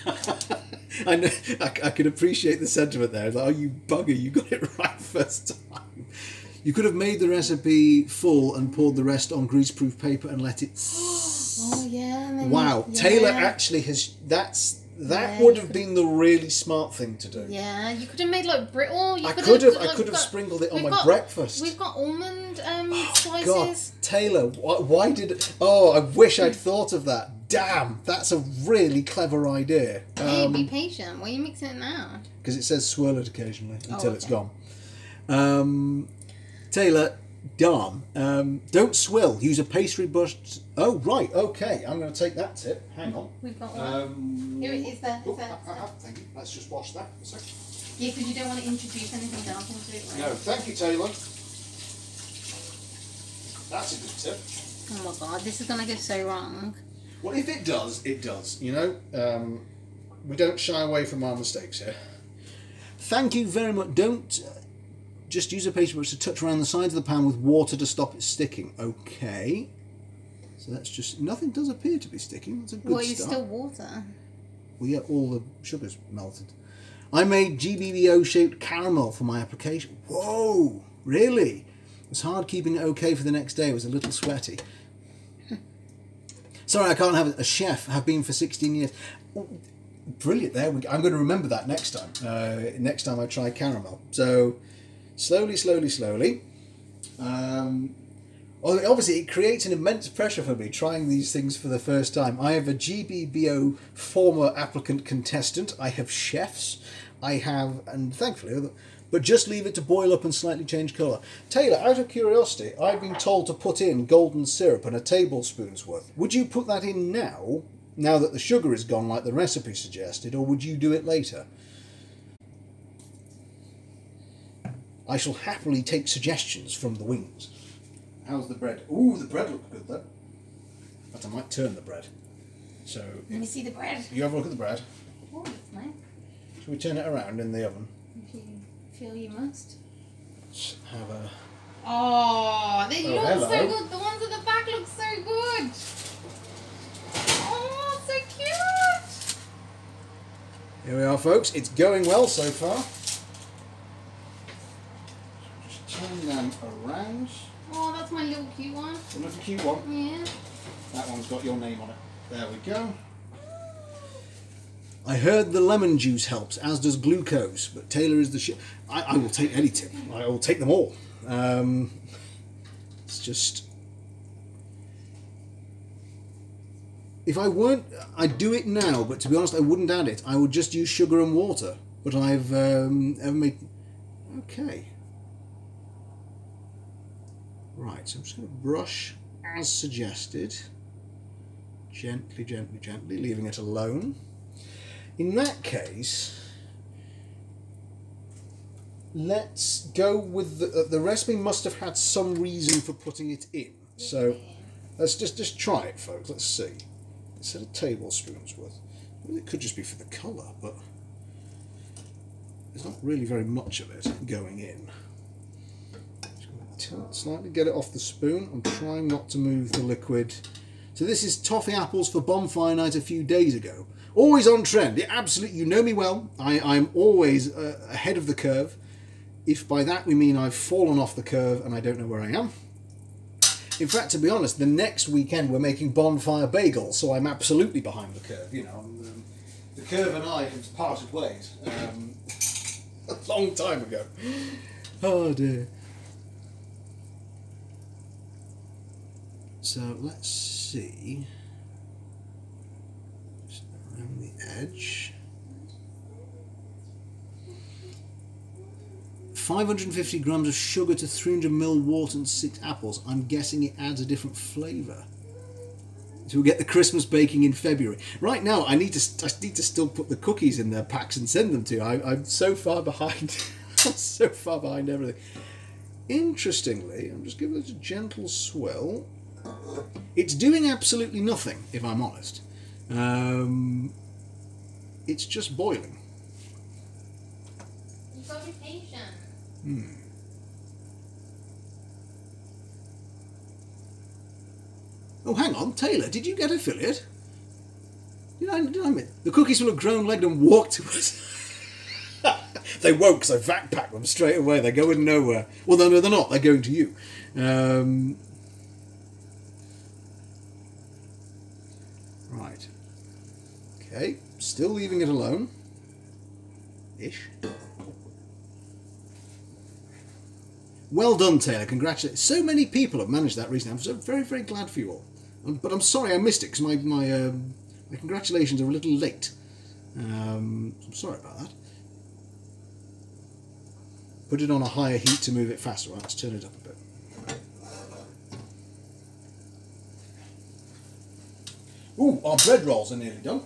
I know. I, I can appreciate the sentiment there. Like, oh, you bugger! You got it right first time. You could have made the recipe full and poured the rest on greaseproof paper and let it. Oh yeah. Wow, yeah. Taylor actually has. That's that Yeah, would have been the really smart thing to do. Yeah, you could have made like brittle. You I could could have. like, I could have got- sprinkled it on my got- breakfast. We've got almond um, God, slices. Taylor, why, why did? Oh, I wish I'd thought of that. Damn, that's a really clever idea. hey, be Um, patient. Why are you mixing it now? because it says swirl it occasionally until it's okay. gone. Um, Taylor, darn, um, don't swill. Use a pastry brush. Oh right, okay. I'm going to take that tip. Hang on. We've got one. Um, Here it is there, oh, there, ah, ah, thank you. Let's just wash that a second. yeah, because you don't want to introduce anything else into it. No, thank you, Taylor. That's a good tip. Oh my god, this is gonna go so wrong. Well, if it does, it does. You know, um, we don't shy away from our mistakes here. Thank you very much. Don't uh, just use a pastry brush to touch around the sides of the pan with water to stop it sticking. Okay. So that's just nothing does appear to be sticking. That's a good What is start. still water? Well, yeah, all the sugar's melted. I made GBBO shaped caramel for my application. Whoa, really? It was hard keeping it okay for the next day. It was a little sweaty. Sorry, I can't have. A chef. Have been for 16 years. Brilliant. There we go. I'm going to remember that next time. Uh, next time I try caramel. So, slowly, slowly, slowly. Um, obviously, it creates an immense pressure for me trying these things for the first time. I have a GBBO former applicant contestant. I have chefs. I have, and thankfully, but just leave it to boil up and slightly change colour. Taylor, out of curiosity, I've been told to put in golden syrup and a tablespoon's worth. Would you put that in now, now that the sugar is gone, like the recipe suggested, or would you do it later? I shall happily take suggestions from the wings. How's the bread? Ooh, the bread looks good though. But I might turn the bread. So Let me see the bread. you have a look at the bread. Oh, it's nice. Shall we turn it around in the oven? If you feel you must. Have a. Oh, they Oh, look hello. so good. The ones at the back look so good. Oh, so cute. Here we are, folks. It's going well so far. Just turn them around. Oh, that's my little cute one. Another cute one. Yeah. That one's got your name on it. There we go. I heard the lemon juice helps, as does glucose, but Taylor is the shit. I, I will take any tip. I will take them all. Um, it's just. If I weren't, I'd do it now, but to be honest, I wouldn't add it. I would just use sugar and water. But I've um, ever made. Okay. Right, so I'm just going to brush as suggested. Gently, gently, gently, leaving it alone. In that case, let's go with the, uh, the recipe must have had some reason for putting it in. So let's just, just try it, folks. Let's see. Instead of tablespoons worth. Well, it could just be for the colour, but there's not really very much of it going in. Just tilt slightly, get it off the spoon. I'm trying not to move the liquid. So this is toffee apples for bonfire night a few days ago. Always on trend. Yeah, absolutely. You know me well. I, I'm always uh, ahead of the curve. If by that we mean I've fallen off the curve and I don't know where I am. In fact, to be honest, the next weekend we're making bonfire bagels, so I'm absolutely behind the curve. You know, um, the curve and I have parted ways um, a long time ago. Oh dear. So let's see. Around the edge. 550 grams of sugar to 300 ml water and six apples. I'm guessing it adds a different flavour. So we'll get the Christmas baking in February. Right now, I need to I need to still put the cookies in their packs and send them to. I, I'm so far behind. So far behind everything. Interestingly, I'm just giving it a gentle swirl. It's doing absolutely nothing, if I'm honest. Um, it's just boiling. You've got to be patient. Oh, hang on, Taylor, did you get affiliate? Did I, did I admit? The cookies will have grown legged and walked to us. they won't because I vac them straight away. They're going nowhere. Well, no, no, they're not. They're going to you. Um, right. Okay. Still leaving it alone. Ish. Well done, Taylor. Congratulations. So many people have managed that recently. I'm so very, very glad for you all. Um, but I'm sorry I missed it because my, my, um, my congratulations are a little late. Um, I'm sorry about that. Put it on a higher heat to move it faster. Right, let's turn it up a bit. Ooh, our bread rolls are nearly done.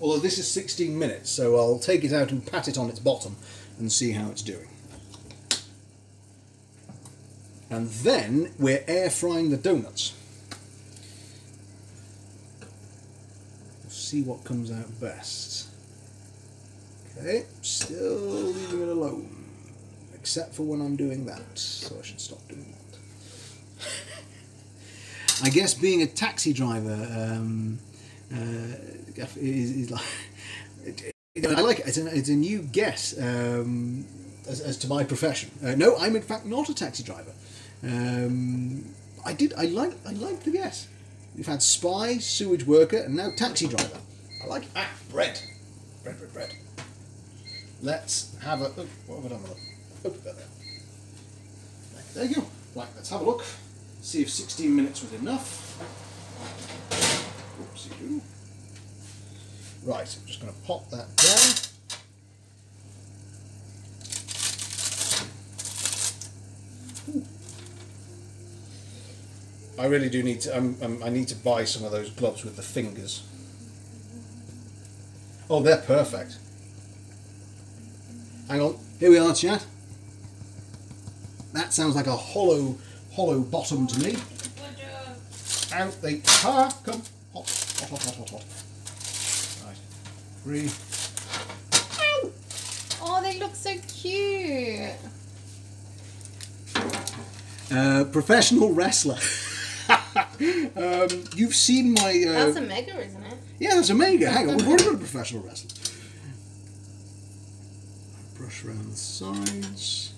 Although this is 16 minutes, so I'll take it out and pat it on its bottom and see how it's doing. And then we're air frying the donuts. We'll see what comes out best. Okay, still leaving it alone. Except for when I'm doing that, so I should stop doing that. I guess being a taxi driver um, uh, is, is like. It, it, I like it. It's a, it's a new guess um, as, as to my profession. Uh, no, I'm in fact not a taxi driver. Um, I did. I like. I like the guess. We've had spy, sewage worker, and now taxi driver. I like ah bread, bread, bread, bread. Let's have a. Oh, what have I done it? Oh, there, there. You go. Right, let's have a look. See if 16 minutes was enough. Oopsie-doo. Right, I'm just going to pop that down. I really do need to. Um, um, I need to buy some of those gloves with the fingers. Oh, they're perfect. Hang on. Here we are, chat. That sounds like a hollow, hollow bottom to me. Out they ah, come. Hot, hot, hot, hot, hot, hot. Three. Oh, they look so cute. Uh, professional wrestler. um, you've seen my. Uh, That's a mega, isn't it? yeah, that's a mega. Hang on, we've already got a professional wrestler. Brush around the sides.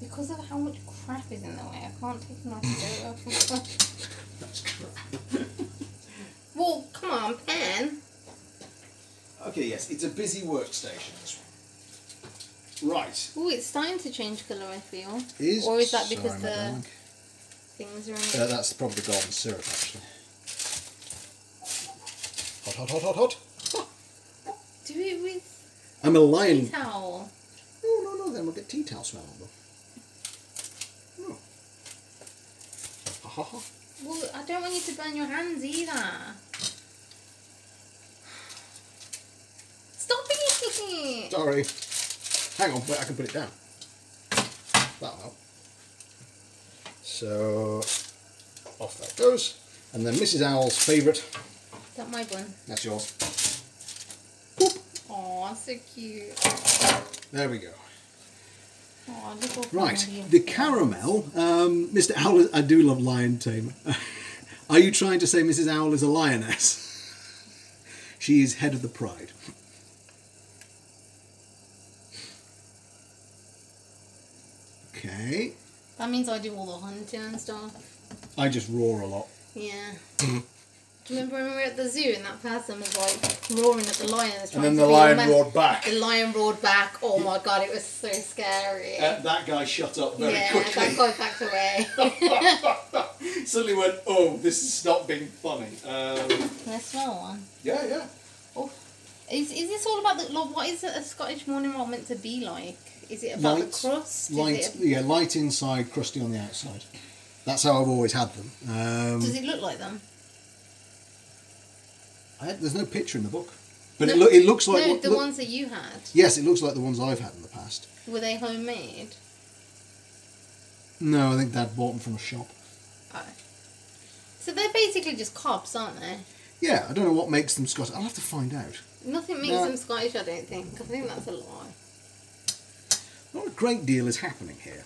Because of how much crap is in the way, I can't take a nice photo. That's crap. Well, come on, pen. Okay, yes, it's a busy workstation. This one. Right. Oh, it's starting to change colour, I feel. Is Or is that because the things are in Uh, that's probably golden syrup, actually. Hot, hot, hot, hot, hot. Do it with I'm a lion. tea towel. No, no, no, then we'll get tea towel smell on them. No. Ha ha ha. Well, I don't want you to burn your hands either. Stop it! Sorry. Hang on, wait, I can put it down. That'll help. So, off that goes. And then Mrs. Owl's favourite, Is that my bun? that's yours. Aw, so cute. There we go. Right, the caramel, um, Mr. Owl, I do love lion tamer. Are you trying to say Mrs. Owl is a lioness? she is head of the pride. Okay, That means I do all the hunting and stuff. I just roar a lot. Yeah. do you remember when we were at the zoo and that person was like roaring at the lions? And trying then the lion roared back. The lion roared back. Oh my god, it was so scary. Uh, that guy shut up very yeah, quickly. that guy backed away. Suddenly went, oh, this is not being funny. Um, Can I smell one? yeah, yeah. Oh, is, is this all about the like, what is a Scottish morning roll meant to be like? Is it about Light, the crust? Light, yeah, light inside, crusty on the outside. That's how I've always had them. Um, does it look like them? I, there's no picture in the book, but No, it, loo- it looks like no, what, the look- ones that you had. Yes, it looks like the ones I've had in the past. Were they homemade? No, I think Dad bought them from a shop. Oh. So they're basically just cobs, aren't they? Yeah, I don't know what makes them Scottish. I'll have to find out. Nothing makes No. them Scottish, I don't think. I think that's a lie. Not a great deal is happening here.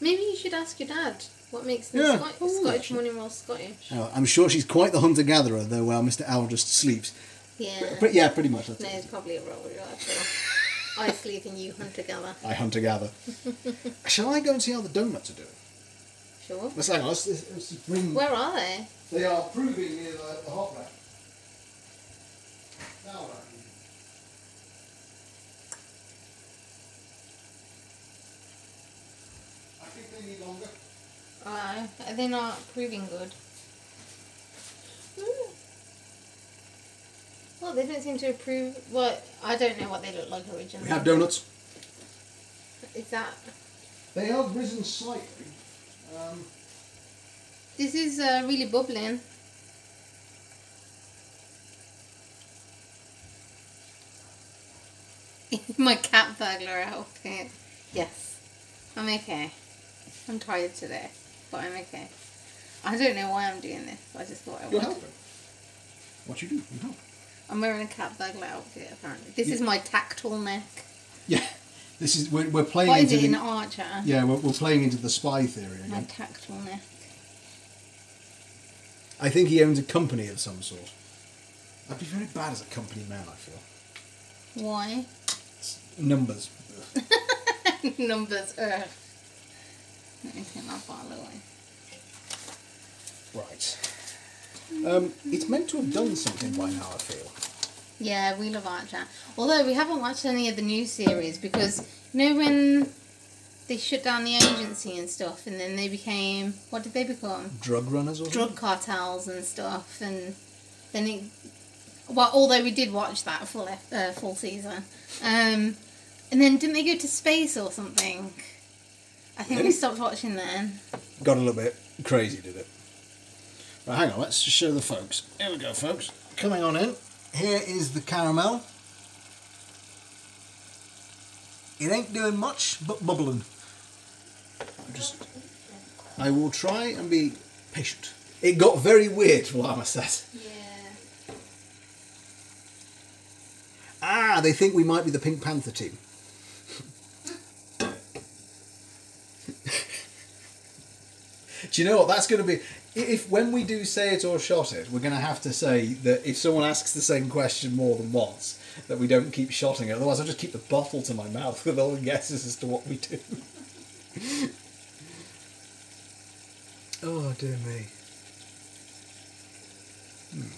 Maybe you should ask your dad. What makes them Yeah. Scottish? Oh, Scottish morning roll Scottish. Uh, I'm sure she's quite the hunter gatherer, though. While Mr. Owl just sleeps. Yeah. But yeah, pretty much. That's No, it's probably a roll. I. I sleep and you hunt together. I hunter gather. Shall I go and see how the donuts are doing? Sure. Let's hang on. Let's, let's, let's bring. Where are they? They are proving near the, the hot rack. Now rack. I think they need longer. Uh, are they not proving good? Hmm. Well, they don't seem to approve. Well, I don't know what they look like originally. We have donuts. Is that? They have risen slightly. Um, This is uh, really bubbling. My cat burglar outfit. Yes, I'm okay. I'm tired today, but I'm okay. I don't know why I'm doing this. I just thought I you're would. helping. What you do? You help. I'm wearing a cat burglar outfit apparently. This Yeah. is my tactleneck. Yeah. This is we're, we're playing What is into it in the Archer? yeah we're, we're playing into the spy theory My again. tactleneck. I think he owns a company of some sort. I'd be very bad as a company man. I feel Why? numbers. Numbers. Ugh. Let me take my away. Right. Um, it's meant to have done something by now. I feel. Yeah, we love Archer. Although we haven't watched any of the new series because you know when they shut down the agency and stuff, and then they became what did they become? Drug runners or Drug cartels and stuff, and then it. Well, although we did watch that full uh, full season, um, and then didn't they go to space or something? I think we stopped watching then. Got a little bit crazy, did it? Right, hang on. Let's just show the folks. Here we go, folks. Coming on in. Here is the caramel. It ain't doing much, but bubbling. Just, I will try and be patient. It got very weird, Lama says. Yeah. Ah, they think we might be the Pink Panther team. Do you know what? That's going to be. If when we do say it or shot it, we're going to have to say that if someone asks the same question more than once, that we don't keep shotting it. Otherwise, I'll just keep the bottle to my mouth with all the guesses as to what we do. oh dear me. Hmm.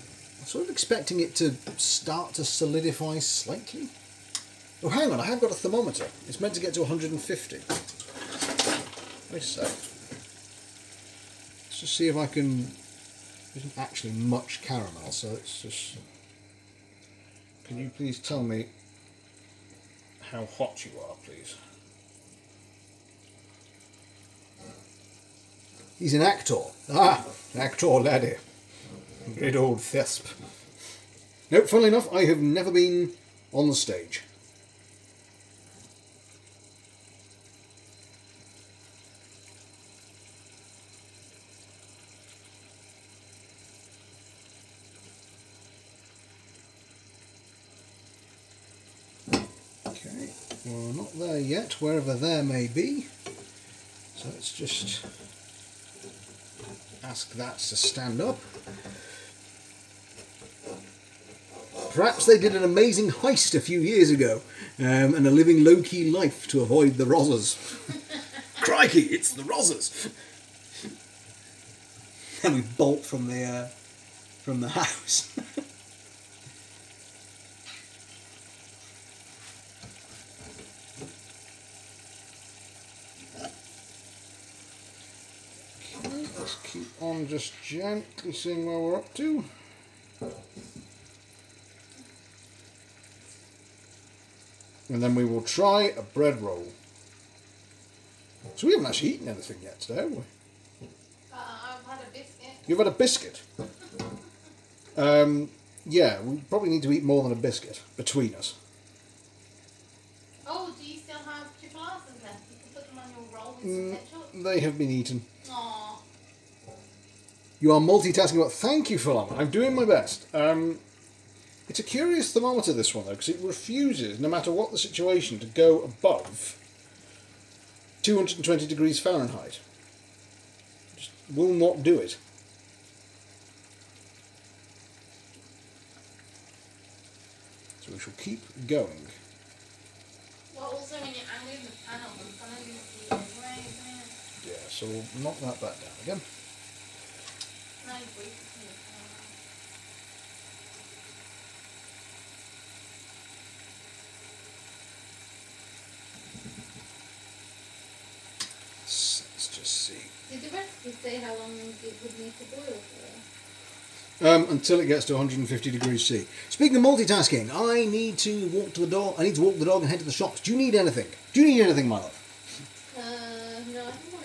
I'm sort of expecting it to start to solidify slightly. Oh, hang on, I have got a thermometer. It's meant to get to 150. Wait a sec. Let's just see if I can. There isn't actually much caramel, so let's just. Can you please tell me how hot you are, please? He's an actor. Ah, actor laddie. Great old thesp. No, funnily enough, I have never been on the stage. Okay, well, not there yet, wherever there may be. So let's just ask that to stand up. Perhaps they did an amazing heist a few years ago um, and are living low key life to avoid the Rozzers. Crikey, it's the Rozzers! and we bolt from the, uh, from the house. Okay, let's keep on just gently seeing where we're up to. And then we will try a bread roll. So we haven't actually eaten anything yet today, have we? Uh, I've had a biscuit. You've had a biscuit. Um, yeah, we probably need to eat more than a biscuit between us. Oh, do you still have chipolatas left? You can put them on your roll with Mm. some ketchup. They have been eaten. Aww. You are multitasking, but thank you, Philon. I'm doing my best. Um, it's a curious thermometer, this one, though, because it refuses, no matter what the situation, to go above 220 degrees Fahrenheit. Just will not do it. So we shall keep going. Well, also when you're angry with the panel, it's gonna be the anyway, isn't it? Yeah, so we'll knock that back down again. No, breathe in the panel. S- Let's just see. Did the recipe say how long it would need to boil for? Um, until it gets to 150 degrees C. Speaking of multitasking, I need to walk to the dog. I need to walk the dog and head to the shops. Do you need anything? Do you need anything, my love?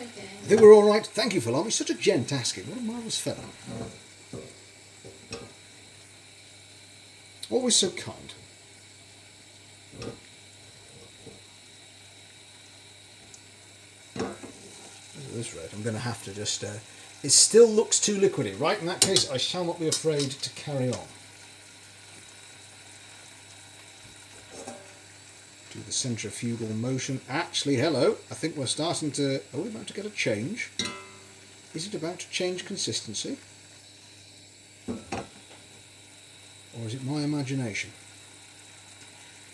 I think we're all right. Thank you. He's such a gent asking. What a marvellous fellow. Always so kind. This rate, I'm going to have to just. Uh, it still looks too liquidy. Right, in that case, I shall not be afraid to carry on. Do the centrifugal motion. Actually, hello. I think we're starting to. Are we about to get a change? Is it about to change consistency? Or is it my imagination?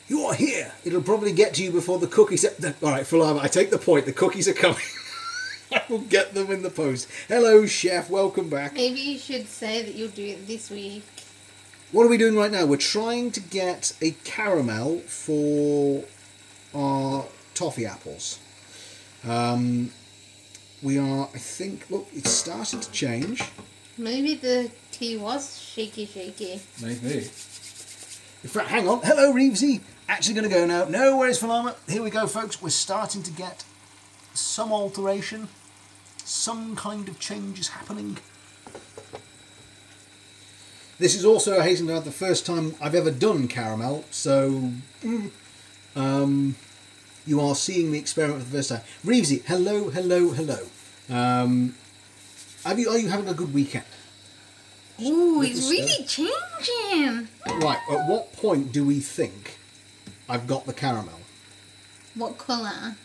You are here! It'll probably get to you before the cookies. Alright, Falama, I take the point. The cookies are coming. I will get them in the post. Hello, chef. Welcome back. Maybe you should say that you'll do it this week. What are we doing right now? We're trying to get a caramel for our toffee apples. Um, we are, I think, look, it's starting to change. Maybe the tea was shaky, shaky. Maybe. In fact, hang on. Hello, Reevesy. Actually going to go now. No worries, Falama. Here we go, folks. We're starting to get some alteration. Some kind of change is happening. This is also, I hasten to add, the first time I've ever done caramel, so mm, um, you are seeing the experiment for the first time. Reevesy, hello, hello, hello. Um, have you, are you having a good weekend? Ooh, it's really changing. Right, at what point do we think I've got the caramel? What colour?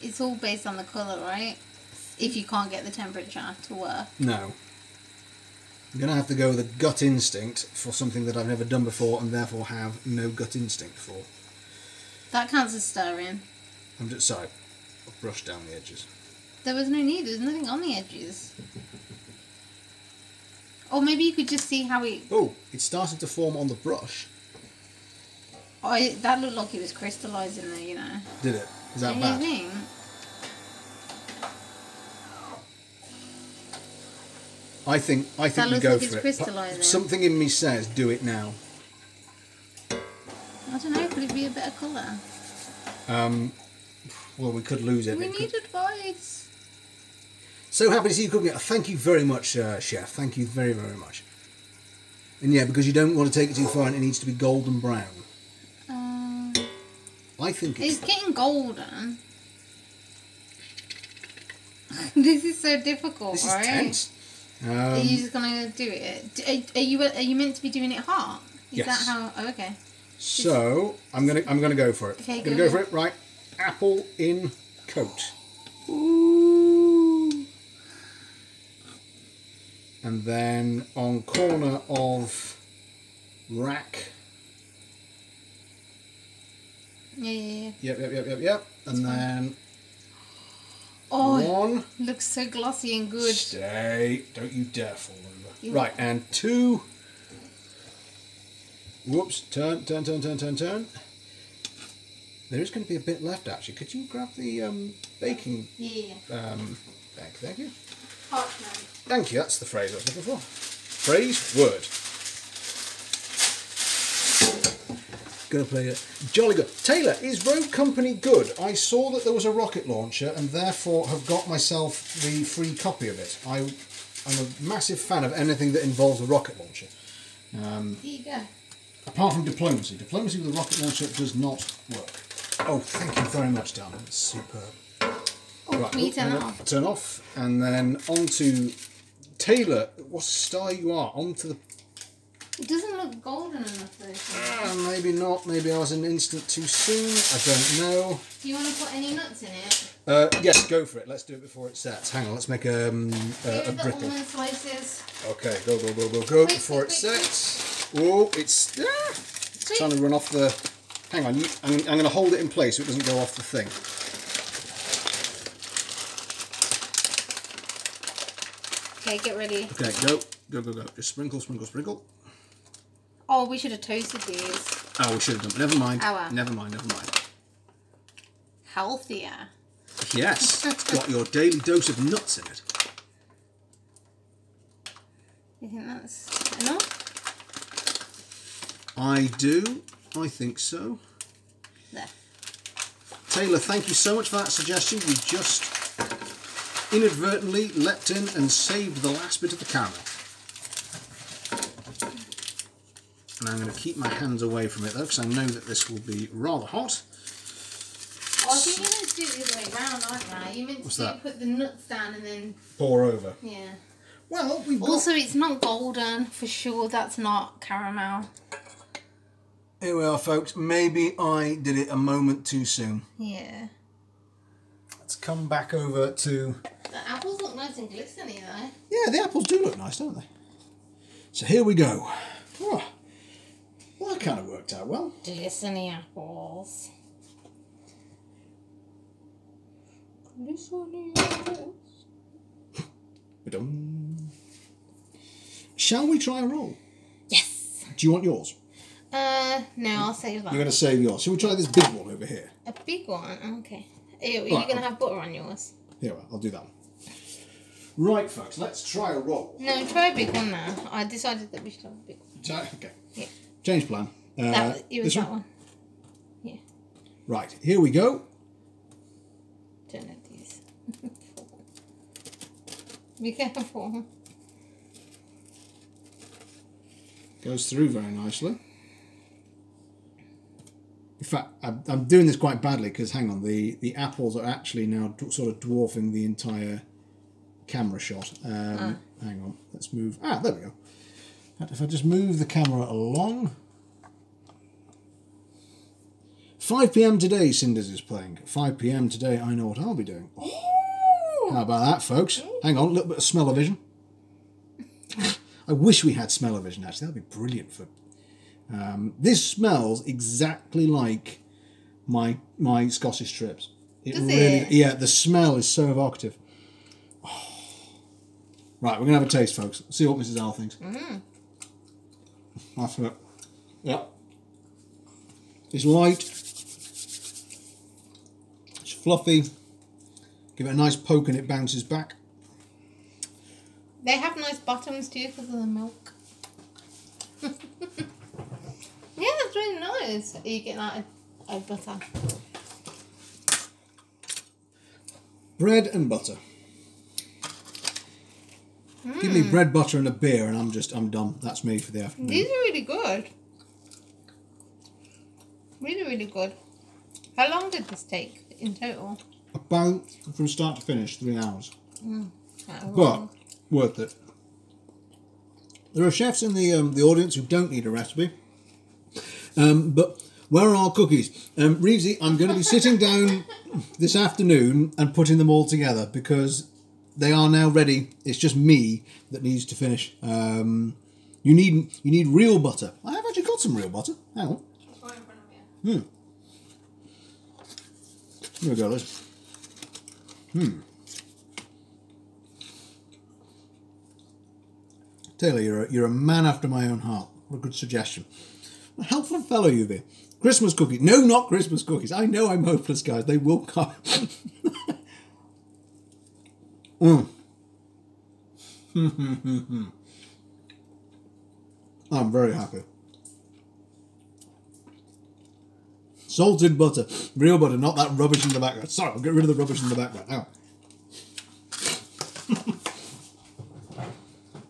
It's all based on the colour, right? If you can't get the temperature to work. No. I'm going to have to go with a gut instinct for something that I've never done before and therefore have no gut instinct for. That counts as stirring. I'm just sorry. I'll brush down the edges. There was no need, there was nothing on the edges. Or maybe you could just see how it. Oh, it started to form on the brush. Oh, it, that looked like it was crystallising there, you know. Did it? Is that Don't bad? you think? I think I think That we go like for it. Something in me says do it now. I don't know, could it be a better colour? Um, well, we could lose it. We It could- need advice. So happy to see you cooking it. Thank you very much, uh, chef. Thank you very, very much. And yeah, because you don't want to take it too far and it needs to be golden brown. Uh, I think it's. it's getting golden. this is so difficult, This is right? tense. Are Um, you just gonna do it? Are, are you are you meant to be doing it hot? Is Yes. that how? Oh, okay. so I'm gonna I'm gonna go for it. Okay, gonna go go for it. Right, apple in coat. Ooh. And then on corner of rack. Yeah, yeah, yeah. Yep, yep, yep, yep, yep. And fine. then Oh, one. looks so glossy and good. Stay. Don't you dare fall over. Yeah. Right, and two. Whoops. Turn, turn, turn, turn, turn, turn. There is going to be a bit left actually. Could you grab the um, baking Yeah. um, bag? Thank you. Parchment. Thank you. That's the phrase I was looking for. Phrase, word. Gonna play it. Jolly good. Taylor, is Rogue Company good? I saw that there was a rocket launcher and therefore have got myself the free copy of it. I, I'm a massive fan of anything that involves a rocket launcher. Um, Here you go. apart from diplomacy. Diplomacy with a rocket launcher does not work. Oh, thank you very much, darling. That's superb. Oh, Right, oh, turn hang it on. off? Turn off, and then on to Taylor. What star you are? On to the. It doesn't look golden enough though. Ah, maybe not. Maybe I was an instant too soon. I don't know. Do you want to put any nuts in it? Uh, yes, go for it. Let's do it before it sets. Hang on, let's make a, um, uh, a brittle. almond slices. Okay, go, go, go, go, go Quick, before it quick, sets. Oh, it's, ah, it's trying to run off the. Hang on, you, I'm, I'm going to hold it in place so it doesn't go off the thing. Okay, get ready. Okay, go, go, go, go. Just sprinkle, sprinkle, sprinkle. Oh, we should have toasted these. Oh, we should have done. Never mind. Oh. Never mind. Never mind. Healthier. Yes, got your daily dose of nuts in it. You think that's enough? I do. I think so. There. Taylor, thank you so much for that suggestion. You just inadvertently leapt in and saved the last bit of the caramel. And I'm going to keep my hands away from it though, because I know that this will be rather hot. Oh, I think you're meant to do it the other way round, aren't you? You meant What's to that? put the nuts down and then Pour over. yeah. Well, we've got. Also, it's not golden for sure. That's not caramel. Here we are, folks. Maybe I did it a moment too soon. Yeah. Let's come back over to. The apples look nice and glistening though. Yeah, the apples do look nice, don't they? So here we go. Oh, well, that kind of worked out well. Glistening apples. Glistening apples. Shall we try a roll? Yes. Do you want yours? Uh, no, I'll save that. You're going to save yours. Shall we try this big one over here? A big one. Okay. Are you, are Right. gonna have butter on yours? Here, I'll do that one. Right, folks, let's try a roll. No, try a big one now. I decided that we should have a big one. Okay. Yeah. Change plan. Uh, That it was that one. Yeah. Right, here we go. Don't know these. Be careful. Goes through very nicely. In fact, I'm, doing this quite badly because, hang on, the, the apples are actually now sort of dwarfing the entire camera shot. Um, Hang on, let's move. Ah, there we go. Fact, If I just move the camera along. 5 pm today, Cinders is playing. 5 pm today, I know what I'll be doing. Oh, how about that, folks? Hang on, a little bit of smell-o-vision. I wish we had smell-o-vision, actually. That'd be brilliant for um, this smells exactly like my my Scottish trips. It Does really, it? yeah. The smell is so evocative. Right, we're gonna have a taste, folks. See what Mrs. Owl thinks. Mm. That's it. Yeah. It's light. It's fluffy. Give it a nice poke and it bounces back. They have nice bottoms too because of the milk. yeah, that's really nice. Are you getting out of, of butter? Bread and butter. Give me bread, butter, and a beer, and I'm just I'm done. That's me for the afternoon. These are really good. Really, really good. How long did this take in total? About from start to finish, three hours. A But while. worth it. There are chefs in the um, the audience who don't need a recipe. Um, but where are our cookies? Um, Reevesy, I'm going to be sitting down this afternoon and putting them all together because they are now ready. It's just me that needs to finish. Um, you need you need real butter. I have actually got some real butter. Hang on. Here we go, Liz. Taylor, you're a, you're a man after my own heart. What a good suggestion. A helpful fellow you be. Christmas cookies. No, not Christmas cookies. I know I'm hopeless, guys. They will come. mm. I'm very happy. Salted butter. Real butter, not that rubbish in the background. Sorry, I'll get rid of the rubbish in the background. On.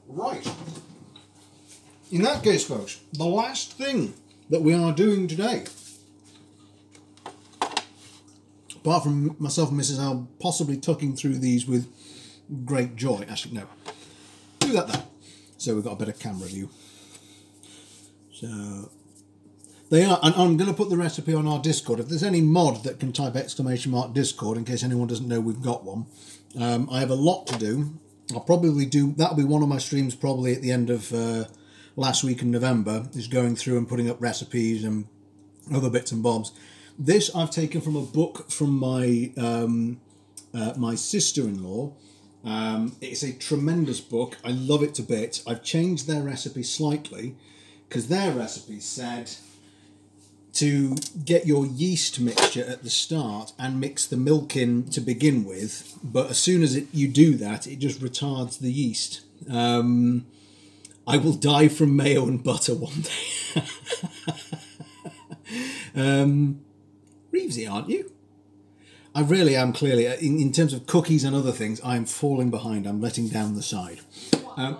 Right. In that case, folks, the last thing that we are doing today, apart from myself and Mrs. Owl possibly tucking through these with great joy, actually, no, do that then. So we've got a better camera view. So They are, and I'm going to put the recipe on our Discord. If there's any mod that can type exclamation mark Discord, in case anyone doesn't know we've got one, um, I have a lot to do. I'll probably do that'll be one of my streams probably at the end of uh, last week in November. Is going through and putting up recipes and other bits and bobs. This I've taken from a book from my um, uh, my sister-in-law. Um, it's a tremendous book. I love it to bits. I've changed their recipe slightly because their recipe said to get your yeast mixture at the start and mix the milk in to begin with. But as soon as it, you do that, it just retards the yeast. Um, I will die from mayo and butter one day. um, Reevesy, aren't you? I really am clearly, in, in terms of cookies and other things, I am falling behind. I'm letting down the side. Um,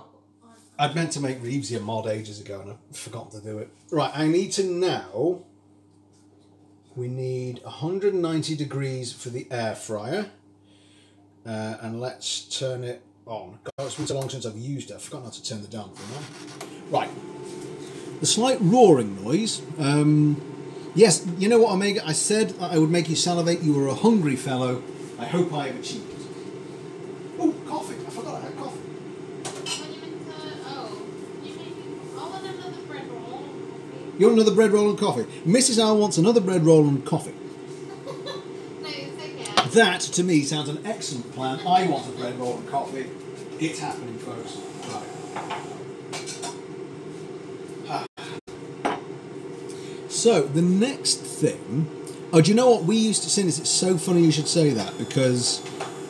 I'd meant to make Reevesy a mod ages ago and I forgot to do it. Right, I need to now. We need 190 degrees for the air fryer. Uh, and let's turn it on. God, it's been so long since I've used it. I've forgotten how to turn the damn on. Right. The slight roaring noise. Um, yes, you know what, Omega? I said I would make you salivate. You were a hungry fellow. I hope I have achieved it. Oh, coffee. I forgot I had coffee. You oh, you made, I want another bread roll. You want another bread roll and coffee? Mrs. Owl wants another bread roll and coffee. No, it's okay. That, to me, sounds an excellent plan. I want a bread roll and coffee. It's happening, folks. Right. So, the next thing. Oh, do you know what we used to say? This it's so funny you should say that because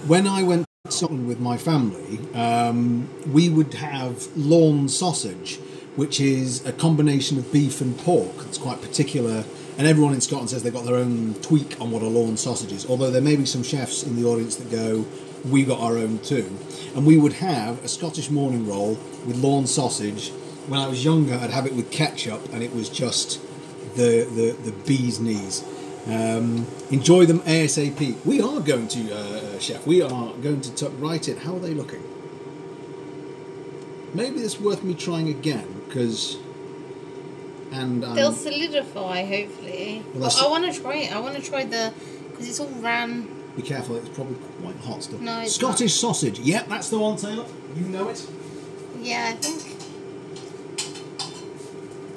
when I went to Scotland with my family, um, we would have Lorne sausage, which is a combination of beef and pork. It's quite particular, and everyone in Scotland says they've got their own tweak on what a Lorne sausage is. Although there may be some chefs in the audience that go, "We got our own too," and we would have a Scottish morning roll with Lorne sausage. When I was younger, I'd have it with ketchup, and it was just the the, the bee's knees. Um, enjoy them ASAP. We are going to, uh, uh, chef. We are going to tuck right in. How are they looking? Maybe it's worth me trying again because. And um, They'll solidify, hopefully. Well, but I want to try it. I want to try the, because it's all ran. be careful. It's probably quite hot still. No, Scottish sausage. Yep, that's the one, Taylor. You know it. Yeah, I think.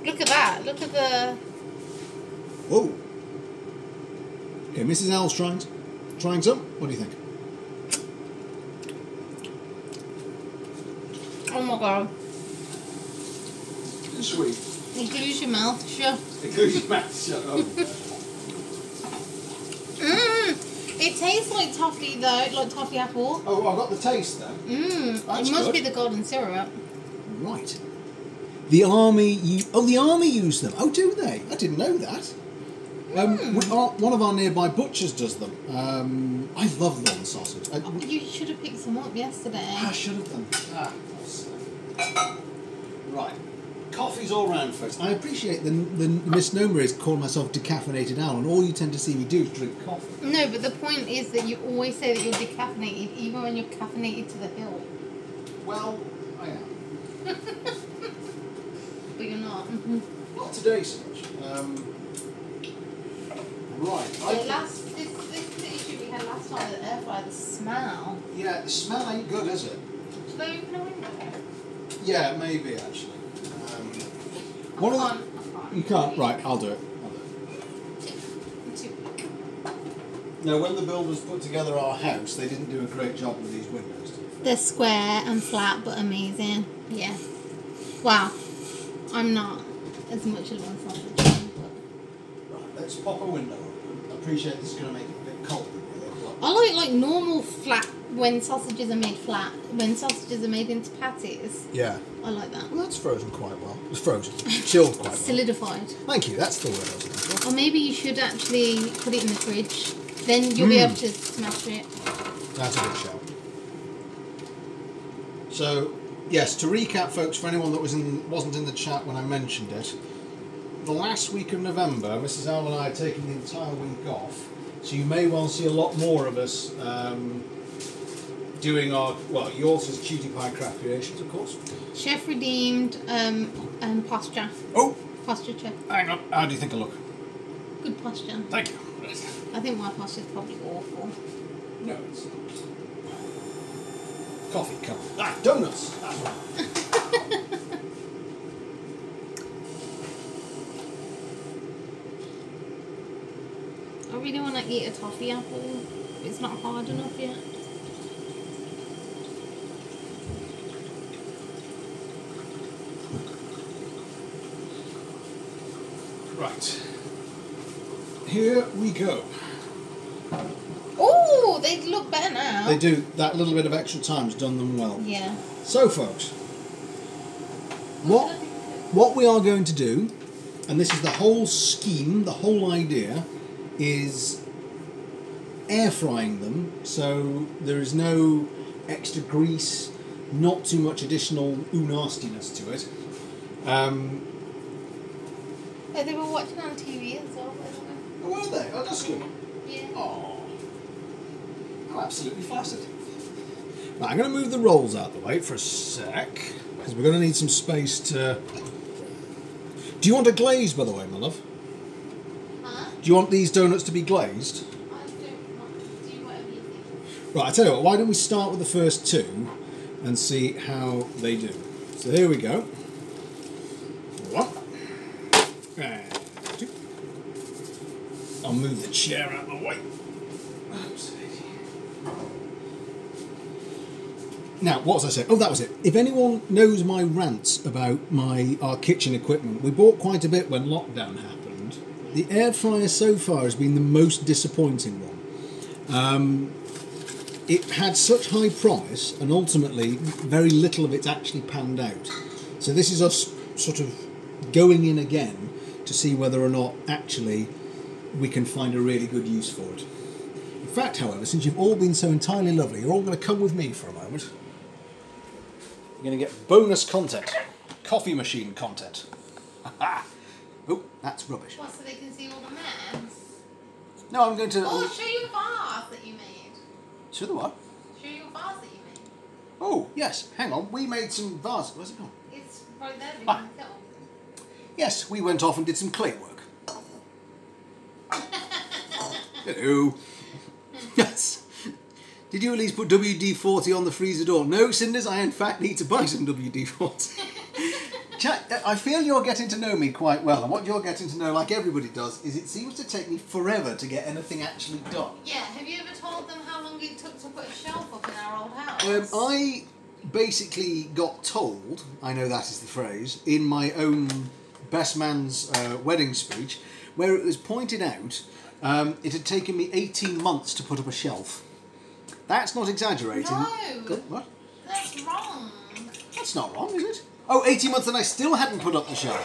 Look at that. Look at the. Whoa. Okay, Mrs. Owl's trying trying some. What do you think? Oh my god. It's Sweet. It glues your mouth shut. Including Matt. Shut up. Mmm! It tastes like toffee though, like toffee apple. oh, I've got the taste then. Mmm. It must good. be the golden syrup. Right. The army. You, oh, the army use them. Oh, do they? I didn't know that. Um, we, our, one of our nearby butchers does them. Um, I love Lorne sausage. I, You should have picked some up yesterday. I should have done. Ah, right. Coffee's all round, folks. I appreciate the, the misnomer is calling myself decaffeinated owl, and all you tend to see me do is drink coffee. No, but the point is that you always say that you're decaffeinated, even when you're caffeinated to the hill. Well, I am. But you're not. Not today so much. Um, right. The I, last, this, this is the issue we had last time with the air fryer, the smell. yeah, the smell ain't good, is it? Should I open a window? Yeah, maybe actually. Um, I one of can't. the, I can't. you can't. Right, I'll do it. I'll do it. Too. Now, when the builders put together our house, they didn't do a great job with these windows. They're square and flat, but amazing. Yeah. Wow. I'm not as much as one sausage. fan, Right, let's pop a window open. I appreciate this is going to make it a bit cold in here, but I like like normal flat when sausages are made flat. When sausages are made into patties, yeah. I like that. Well, that's frozen quite well. It's frozen, chilled quite well. Solidified. Thank you. That's the word I was looking for. Or maybe you should actually put it in the fridge. Then you'll be Mm. able to smash it. That's a good shout. So, yes, to recap, folks, for anyone that was in, wasn't in the chat when I mentioned it, the last week of November, Mrs. Owl and I are taking the entire week off, so you may well see a lot more of us um, doing our, well, yours is Cutie Pie Craft Creations, of course. Chef redeemed um, um posture. Oh, Posture check. Hang on. How do you think I look? Good posture. Thank you. I think my posture's probably awful. No, it's not. Coffee cup. Ah, donuts. That's right. I really want to eat a toffee apple. It's not hard enough yet. Right. Here we go. Oh, they look better now. They do. That little bit of extra time's done them well. Yeah. So, folks, what what we are going to do, and this is the whole scheme, the whole idea, is air frying them so there is no extra grease, not too much additional ooh nastiness to it. Um, Oh, they were watching on TV as well, by the way. oh, were they? Oh, that's good. Yeah. Oh, I'm absolutely flaccid. Right, I'm going to move the rolls out the way for a sec because we're going to need some space to. Do you want a glaze, by the way, my love? Do you want these donuts to be glazed? Right, I tell you what. Why don't we start with the first two and see how they do? So here we go. One. And two. I'll move the chair out of the way. Now, what was I saying? Oh, that was it. If anyone knows my rants about my our kitchen equipment, we bought quite a bit when lockdown happened. The air fryer so far has been the most disappointing one. Um, it had such high promise, and ultimately, very little of it actually panned out. So this is us sort of going in again to see whether or not actually we can find a really good use for it. In fact, however, since you've all been so entirely lovely, you're all going to come with me for a moment. You're going to get bonus content, coffee machine content. that's rubbish. What, so they can see all the mess? No, I'm going to. Oh, show you the vase that you made. to the what? Show you a vase that you made. Oh, yes. Hang on. We made some vases. Where's it gone? It's right there. Ah. Yes, we went off and did some clay work. Hello. Yes. Did you at least put WD 40 on the freezer door? No, Cinders, I in fact need to buy some WD 40. Chat, I feel you're getting to know me quite well, and what you're getting to know, like everybody does, is it seems to take me forever to get anything actually done. Yeah, have you ever told them how long it took to put a shelf up in our old house? Um, I basically got told, I know that is the phrase, in my own best man's uh, wedding speech, where it was pointed out um, it had taken me 18 months to put up a shelf. That's not exaggerating. No. What? That's wrong. That's not wrong, is it? Oh, 18 months and I still hadn't put up the shelf.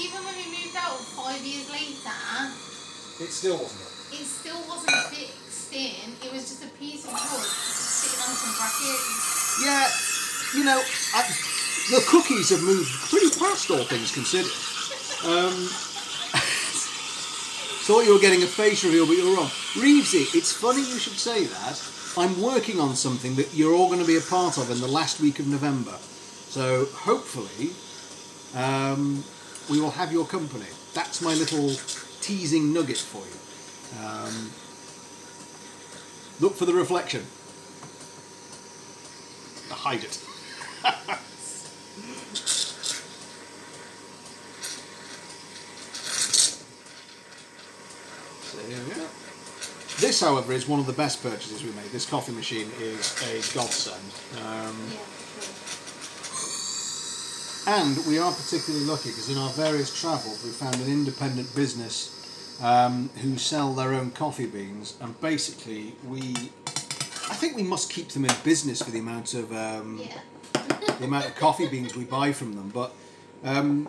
Even when we moved out five years later, It still wasn't up. it still wasn't fixed in. It was just a piece of wood sitting on some brackets. Yeah, you know, I, the cookies have moved pretty past all things considered. Um, thought you were getting a face reveal, but you're wrong. Reevesy, it's funny you should say that. I'm working on something that you're all going to be a part of in the last week of November. So hopefully, um, we will have your company. That's my little teasing nugget for you. Um, look for the reflection. Hide it. So here we are. This, however, is one of the best purchases we made. This coffee machine is a godsend. Um, Yeah, and we are particularly lucky because in our various travels we found an independent business um, who sell their own coffee beans, and basically we, I think we must keep them in business for the amount of um, Yeah. the amount of coffee beans we buy from them. But um,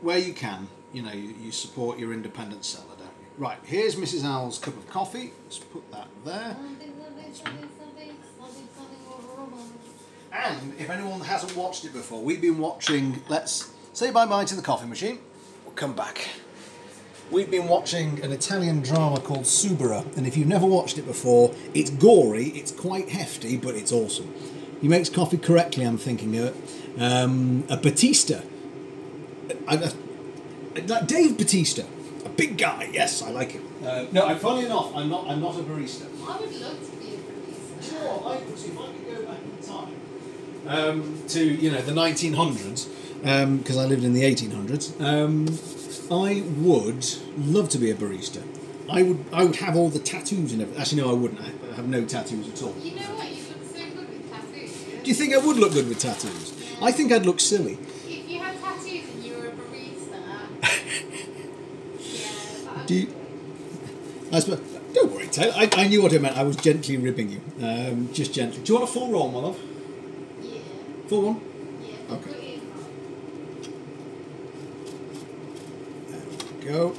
where you can, you know, you, you support your independent seller? Right, here's Mrs. Owl's cup of coffee. Let's put that there. And if anyone hasn't watched it before, we've been watching. Let's say bye bye to the coffee machine. We'll come back. We've been watching an Italian drama called Suburra, and if you've never watched it before, it's gory, it's quite hefty, but it's awesome. He makes coffee correctly, I'm thinking. Uh, um, a Batista like Dave Bautista, big guy. Yes, I like him. Uh, no, I'm, funny enough, I'm not. I'm not a barista. I would love to be a barista. Sure, I could if I could go back in time. Um, to you know the 1900s, because I lived in the 1800s. Um, I would love to be a barista. I would. I would have all the tattoos and everything. Actually, no, I wouldn't. I have no tattoos at all. You know what? You look so good with tattoos. Do you think I would look good with tattoos? I think I'd look silly. If you had tattoos and you were a barista, yeah, that Do you, I suppose, don't worry, Taylor. I, I knew what I meant. I was gently ribbing you. Um, just gently. Do you want a full roll, my love? yeah, Full one? yeah. Okay. It. There we go.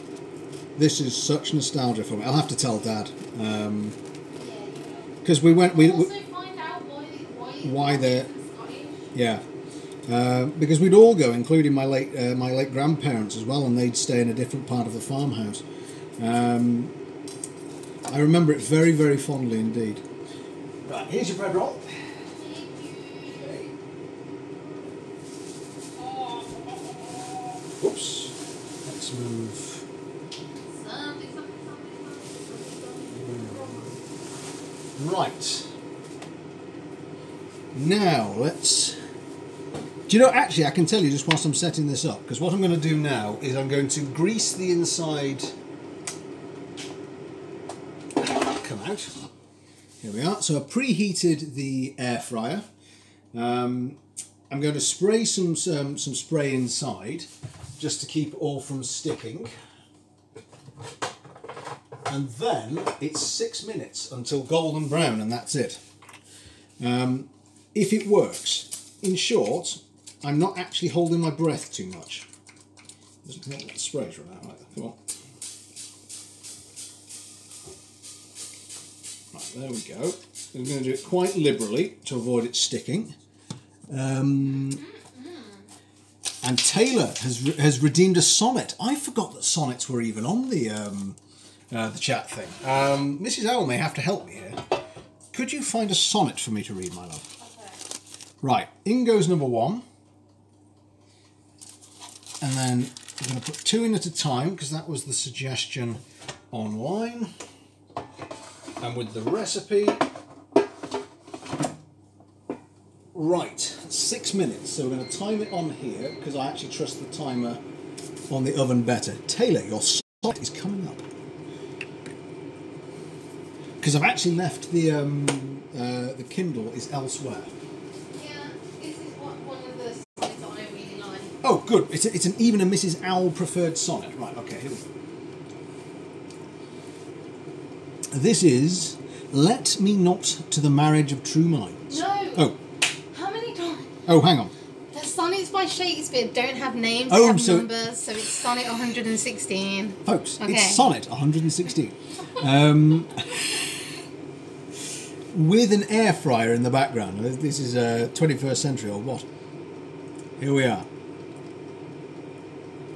This is such nostalgia for me. I'll have to tell Dad. Um, because we went, we, we also find out why why Why they're- yeah, uh, because we'd all go, including my late uh, my late grandparents as well, and they'd stay in a different part of the farmhouse. Um, I remember it very, very fondly indeed. Right, here's your bread roll. Oops. Let's move. Right. Now let's. Do you know? Actually, I can tell you just whilst I'm setting this up because what I'm going to do now is I'm going to grease the inside. Come Here we are. So I preheated the air fryer. Um, I'm going to spray some, some some spray inside just to keep all from sticking. And then it's six minutes until golden brown, and that's it. Um, if it works, in short, I'm not actually holding my breath too much. Doesn't the spray's run out. Right, come on. There we go. I'm going to do it quite liberally to avoid it sticking. Um, and Taylor has re- has redeemed a sonnet. I forgot that sonnets were even on the um, uh, the chat thing. Um, Mrs. Owl may have to help me here. Could you find a sonnet for me to read, my love? Okay. Right, in goes number one. And then we're going to put two in at a time because that was the suggestion online. And with the recipe. Right, six minutes. So we're going to time it on here because I actually trust the timer on the oven better. Taylor, your sonnet is coming up. Because I've actually left the um, uh, the Kindle is elsewhere. Yeah, this is what one of the I really like. Oh, good. It's, a, it's an even a Mrs. Owl preferred sonnet. Right, okay, here we go. This is Let Me Not to the Marriage of True Minds. No. Oh, How many times? oh, hang on. The sonnets by Shakespeare don't have names, Oh, they have so- numbers, so it's sonnet 116. Folks, Okay. it's Sonnet 116. Um, with an air fryer in the background. This is uh, 21st century or what? Here we are.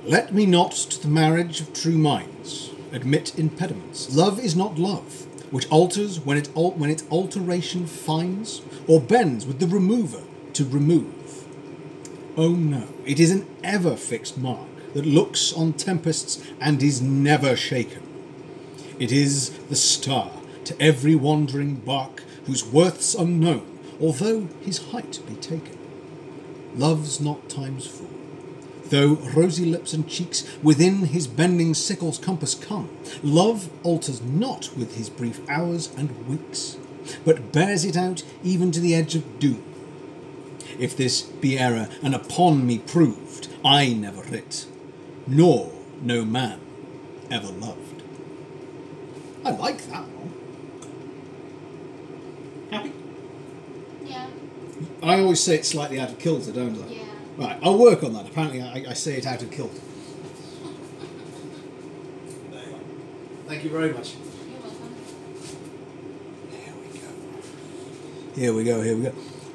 Let me not to the marriage of true minds admit impediments. Love is not love, which alters when it al- when its alteration finds, or bends with the remover to remove. Oh no, it is an ever fixed mark that looks on tempests and is never shaken. It is the star to every wandering bark whose worth's unknown, although his height be taken. Love's not time's fool. Though rosy lips and cheeks within his bending sickle's compass come, love alters not with his brief hours and weeks, but bears it out even to the edge of doom. If this be error and upon me proved, I never writ, nor no man ever loved. I like that one. Happy? Yeah, I always say it slightly out of kilter, don't I? yeah. Right, I'll work on that. Apparently, I, I say it out of kilter. Thank you very much. You're welcome. Here we go. Here we go. Here we go.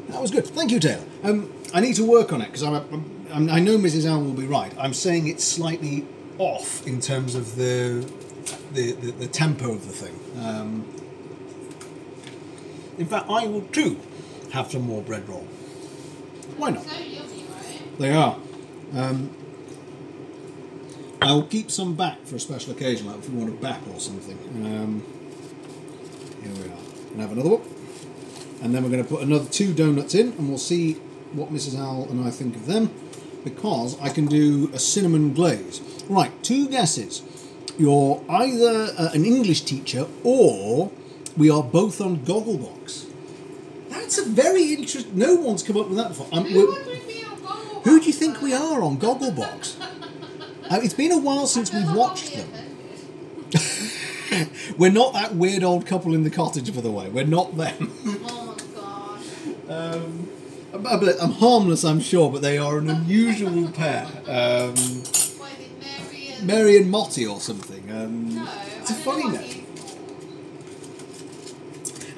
That was good. Thank you, Taylor. Um, I need to work on it because I'm, I'm, I'm, I know Mrs. Allen will be right. I'm saying it's slightly off in terms of the the, the, the tempo of the thing. Um, in fact, I will too have some more bread roll. Why not? So yummy, right? They are. Um, I'll keep some back for a special occasion, like if we want a back or something. Um, here we are. And have another one. And then we're going to put another two donuts in, and we'll see what Mrs. Owl and I think of them, because I can do a cinnamon glaze. Right, two guesses. You're either uh, an English teacher or we are both on Gogglebox. That's a very interesting. No one's come up with that before. Um, Who we're- would we be on Gogglebox who do you think we are on Gogglebox? Uh, it's been a while since we've watched them. We're not that weird old couple in the cottage, by the way. We're not them. Oh my gosh. Um, but I'm harmless, I'm sure, but they are an unusual pair. Um, Mary and... Motty or something. Um, No, it's a funny name.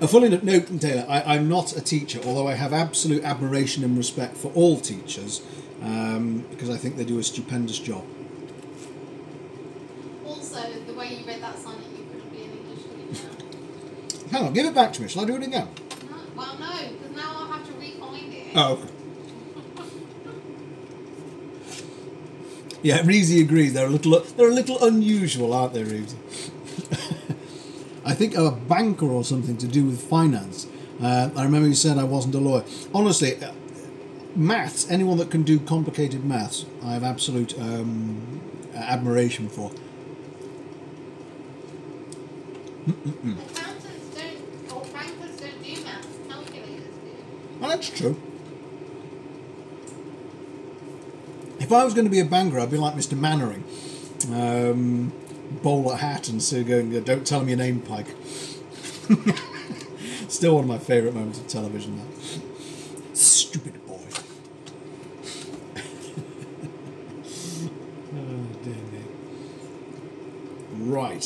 A funny note, no, Taylor, I, I'm not a teacher, although I have absolute admiration and respect for all teachers um, because I think they do a stupendous job. Also, the way you read that sonnet, you couldn't be an English teacher. Hang on, give it back to me. Shall I do it again? No, well, no, because now I'll have to re-find it. Oh, okay. Yeah, Reezy agrees. They're a little, they're a little unusual, aren't they, Reezy? I think a banker or something to do with finance. Uh, I remember you said I wasn't a lawyer. Honestly, uh, maths. Anyone that can do complicated maths, I have absolute um, admiration for. Well, that's true. If I was going to be a banker, I'd be like Mr. Mainwaring. Um, bowl at hat and so going, don't tell him your name, Pike. Still one of my favourite moments of television, that. Stupid boy. oh, dear me. Right.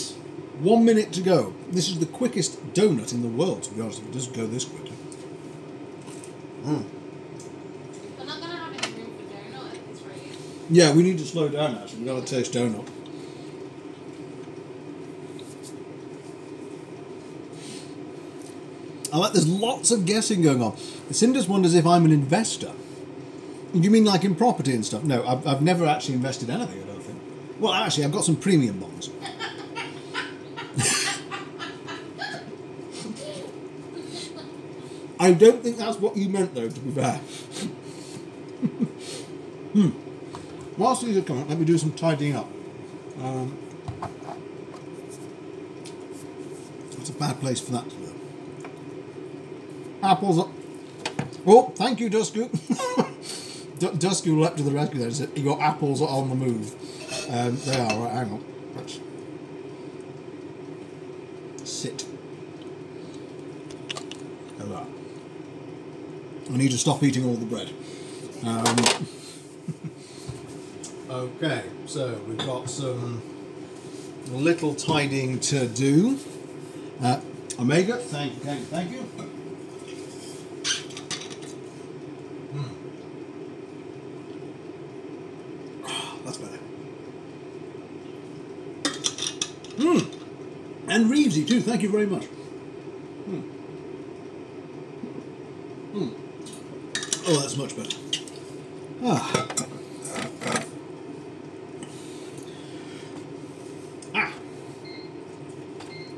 One minute to go. This is the quickest donut in the world, to be honest. If it doesn't go this quickly. Mm. We're not going to have any room for donut at this rate. Yeah, we need to slow down actually. We've got to taste donut. I like there's lots of guessing going on. Cinders wonders if I'm an investor. You mean like in property and stuff? No, I've, I've never actually invested anything, I don't think. Well, actually, I've got some premium bonds. I don't think that's what you meant, though, to be fair. hmm. Whilst these are coming, let me do some tidying up. Um, it's a bad place for that to go. Apples. Oh, thank you, Dusku. Dusku leapt to the rescue there and said, Your apples are on the move. Um, they are, right, hang on. Let's sit. We. I need to stop eating all the bread. Um, okay, so we've got some little tidying to do. Uh, Omega, thank you, thank you, thank you. Hmm. That's better. Hmm. And Reevesy too, thank you very much. Hmm. Hmm. Oh, that's much better. Ah. Ah.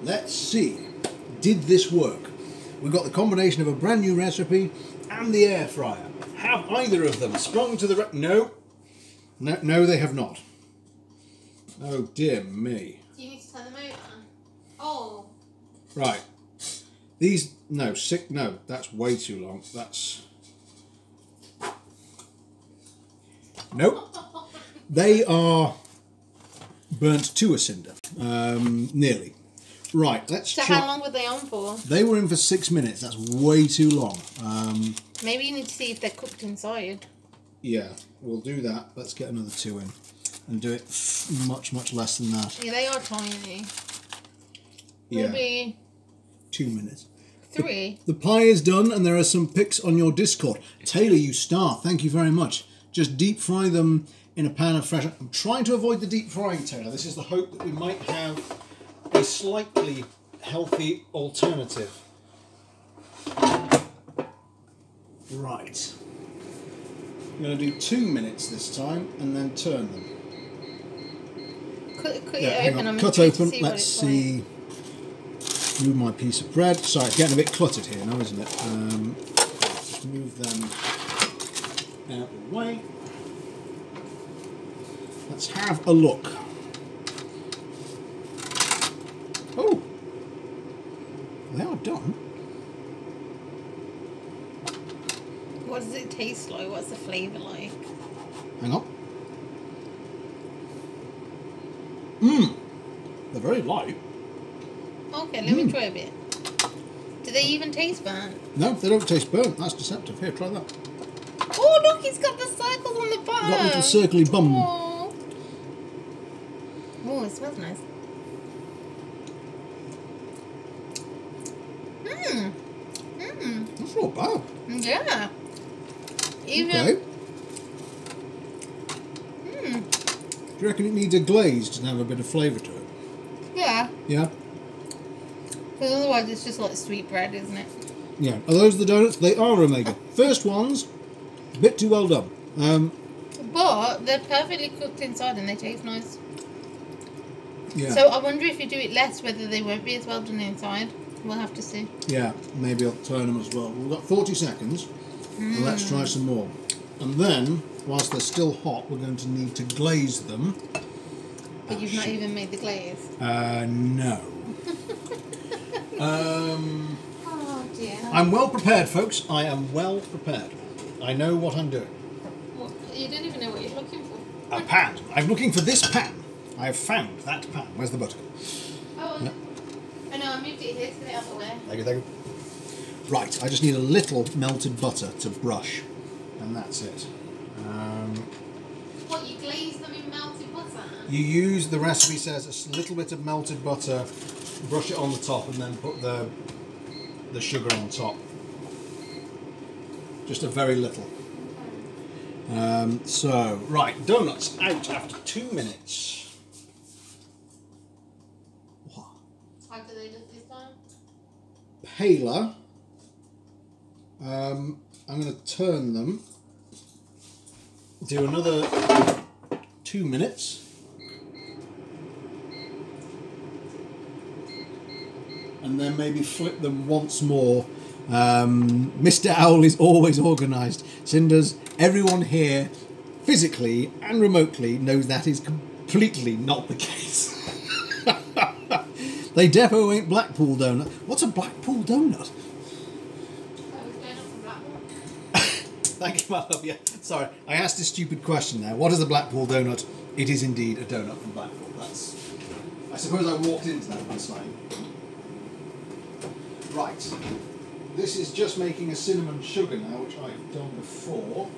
Let's see. Did this work? We've got the combination of a brand new recipe and the air fryer. Have either of them sprung to the no. No, no, they have not. Oh dear me. Do you need to turn them over? Oh, Right. These no sick no. That's way too long. That's nope. They are burnt to a cinder. Um, nearly. Right. Let's. so how long were they on for? They were in for six minutes. That's way too long. Um, Maybe you need to see if they're cooked inside. yeah, we'll do that. Let's get another two in and do it much much less than that. Yeah, they are tiny. Yeah, Maybe two minutes. three. The pie is done, and there are some pics on your Discord. Taylor, you star. Thank you very much. Just deep fry them in a pan of fresh. I'm trying to avoid the deep frying, Taylor. This is the hope that we might have a slightly healthy alternative. Right. I'm going to do two minutes this time and then turn them. cut, cut Yeah, it open. I'm Cut open. Let's see. Move my piece of bread. Sorry, it's getting a bit cluttered here now, isn't it? Um, just move them out the way. Let's have a look. Oh, they are done. What does it taste like? What's the flavour like? Hang on. Mmm. They're very light. Okay, let me Mm. try a bit. Do they even taste burnt? No, they don't taste burnt. That's deceptive. Here, try that. Oh, look, it's got the circles on the bottom. Got little circly bum. Oh, oh it smells nice. Mmm. Mmm. That's not bad. Yeah. Even. Okay. Mmm. Do you reckon it needs a glaze to have a bit of flavour to it? Yeah. Yeah? Because otherwise it's just like sweet bread, isn't it? Yeah. Are those the donuts? They are Omega. First ones, a bit too well done. Um, But they're perfectly cooked inside and they taste nice. yeah. So I wonder if you do it less, whether they won't be as well done inside. We'll have to see. yeah, maybe I'll turn them as well. We've got 40 seconds. and let's try some more. And then, whilst they're still hot, we're going to need to glaze them. But you've not even made the glaze. Uh, no. Um, Oh dear. I'm well prepared, folks. I am well prepared. I know what I'm doing. What, you don't even know what you're looking for. A pan. I'm looking for this pan. I have found that pan. Where's the butter? Oh, Yeah. I know, I moved it here to get out of the way. Thank you, thank you. Right, I just need a little melted butter to brush, and that's it. Um, What, you glaze them in melted butter? you use the recipe says a little bit of melted butter, brush it on the top, and then put the the sugar on top. Just a very little. Um, so right, donuts out after two minutes. How do they look this time? paler. Um, I'm going to turn them. Do another two minutes. And then maybe flip them once more. Um, Mr. Owl is always organised. Cinders, everyone here, physically and remotely, knows that is completely not the case. they depot ain't Blackpool donut. What's a Blackpool donut? Thank you, my love. Yeah, sorry, I asked a stupid question there. What is a Blackpool donut? It is indeed a donut from Blackpool. That's. I suppose I walked into that slightly. Right. This is just making a cinnamon sugar now, which I've done before.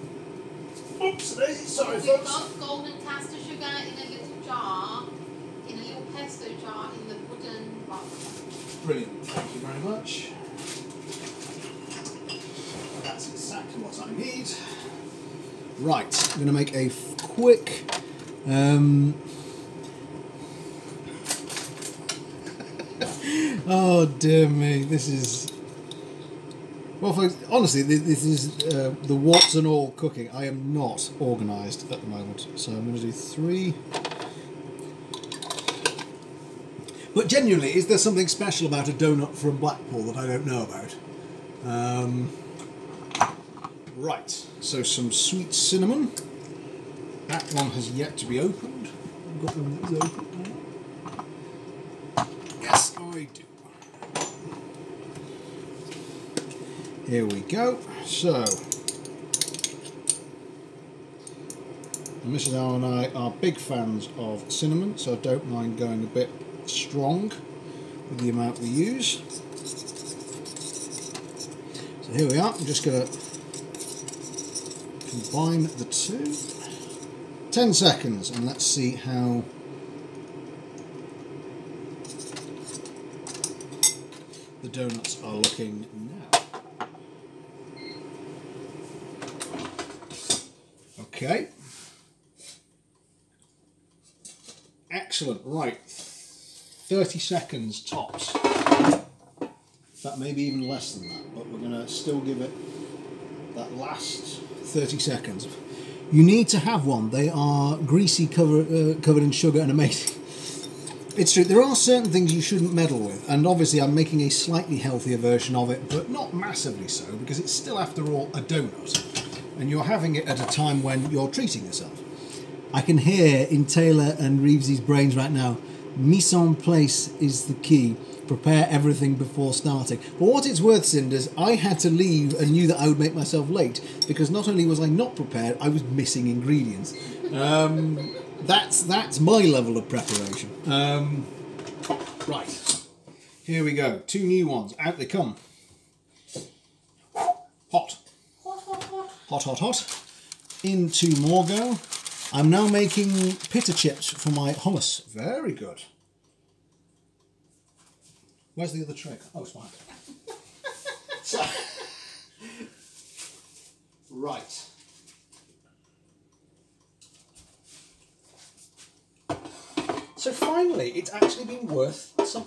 Oops, daisy, sorry, We've folks. got golden caster sugar in a little jar, in a little pesto jar in the wooden box. Brilliant. Thank you very much. That's exactly what I need. Right, I'm going to make a quick. Um, oh dear me, this is. Well, folks, honestly, thi- this is uh, the warts and all cooking. I am not organised at the moment, so I'm going to do three. But genuinely, is there something special about a donut from Blackpool that I don't know about? Um, right, so some sweet cinnamon. That one has yet to be opened. I've got one that is open now. Yes, I do. Here we go. So, Mrs. Owl and I are big fans of cinnamon, so I don't mind going a bit strong with the amount we use. So here we are. I'm just going to combine the two. 10 seconds, and let's see how. The donuts are looking now. Okay. Excellent. Right. 30 seconds tops. That may be even less than that, but we're going to still give it that last 30 seconds. You need to have one. They are greasy, cover, uh, covered in sugar, and amazing. It's true. There are certain things you shouldn't meddle with, and obviously I'm making a slightly healthier version of it, but not massively so, because it's still, after all, a donut, and you're having it at a time when you're treating yourself. I can hear in Taylor and Reeves's brains right now. Mise en place is the key. Prepare everything before starting. For what it's worth, Cinders, I had to leave and knew that I would make myself late because not only was I not prepared, I was missing ingredients. Um, that's that's my level of preparation. Um, right, here we go. Two new ones. Out they come. Hot, Hot, hot, hot. into hot, hot. In two more go. I'm now making pita chips for my hummus. Very good. Where's the other trick? Oh, it's fine. so, right. So finally, it's actually been worth some.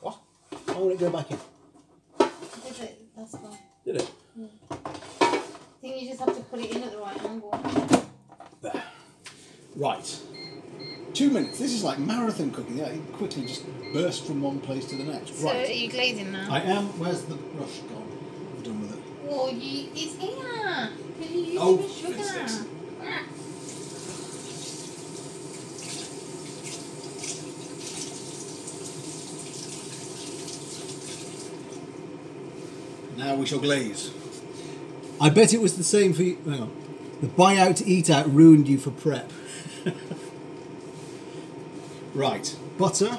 What? Why won't it go back in? That's fine. Did it? I think you just have to put it in at the right angle. There. Right. Two minutes. This is like marathon cooking. Yeah, you quickly just burst from one place to the next. So are Right. you glazing now? I am. Where's the brush gone? I'm done with it. Well, you, it's here. Can you use Oh, the sugar? Now we shall glaze. I bet it was the same for you. Hang on. The buy out to eat out ruined you for prep. right. Butter.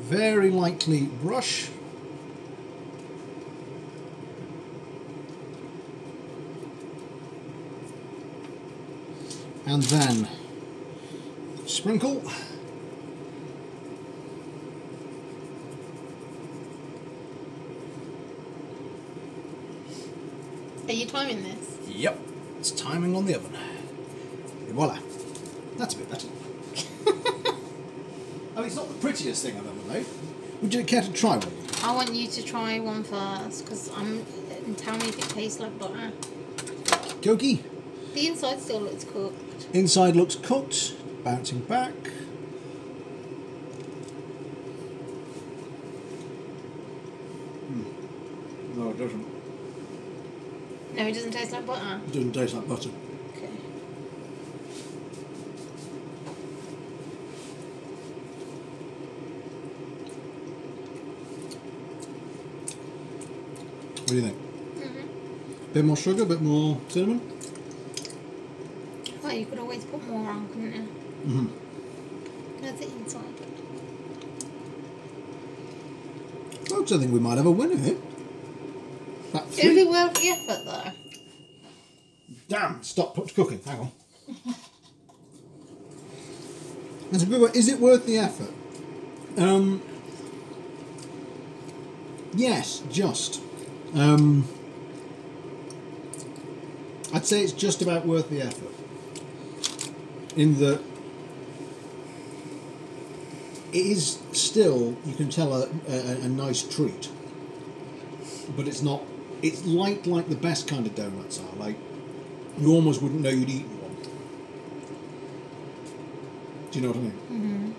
Very lightly brush. And then sprinkle. Timing this? Yep. It's timing on the oven. Et voila. That's a bit better. I mean, it's not the prettiest thing I've ever made. Would you care to try one? I want you to try one first because I'm. And tell me if it tastes like butter. Koki. The inside still looks cooked. Inside looks cooked. Bouncing back. Hmm. No, it doesn't. No, it doesn't taste like butter. It doesn't taste like butter. Okay. What do you think? Mm-hmm. Bit more sugar, a bit more cinnamon? Well, you could always put more on, couldn't you? Mm-hmm. That's the inside. Folks, I think we might have a winner here. It'll be worth the effort though. Damn, stop cooking. Hang on. A. Is it worth the effort? Um, yes, just. Um, I'd say it's just about worth the effort. In that it is still, you can tell, a, a, a nice treat. But it's not, it's like like the best kind of donuts are. Like, you almost wouldn't know you'd eaten one. Do you know what I mean?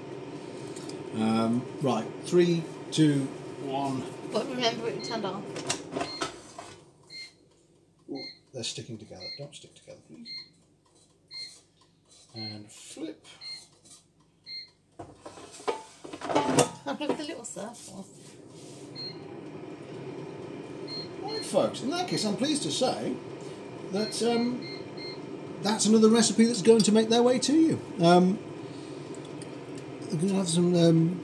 Mm-hmm. Um, right, three, two, one. But remember it turned off. Ooh, they're sticking together. Don't stick together, please. And flip. Look at the little surfboard. Right, folks. In that case, I'm pleased to say that um, that's another recipe that's going to make their way to you. Um, we're going to have some um,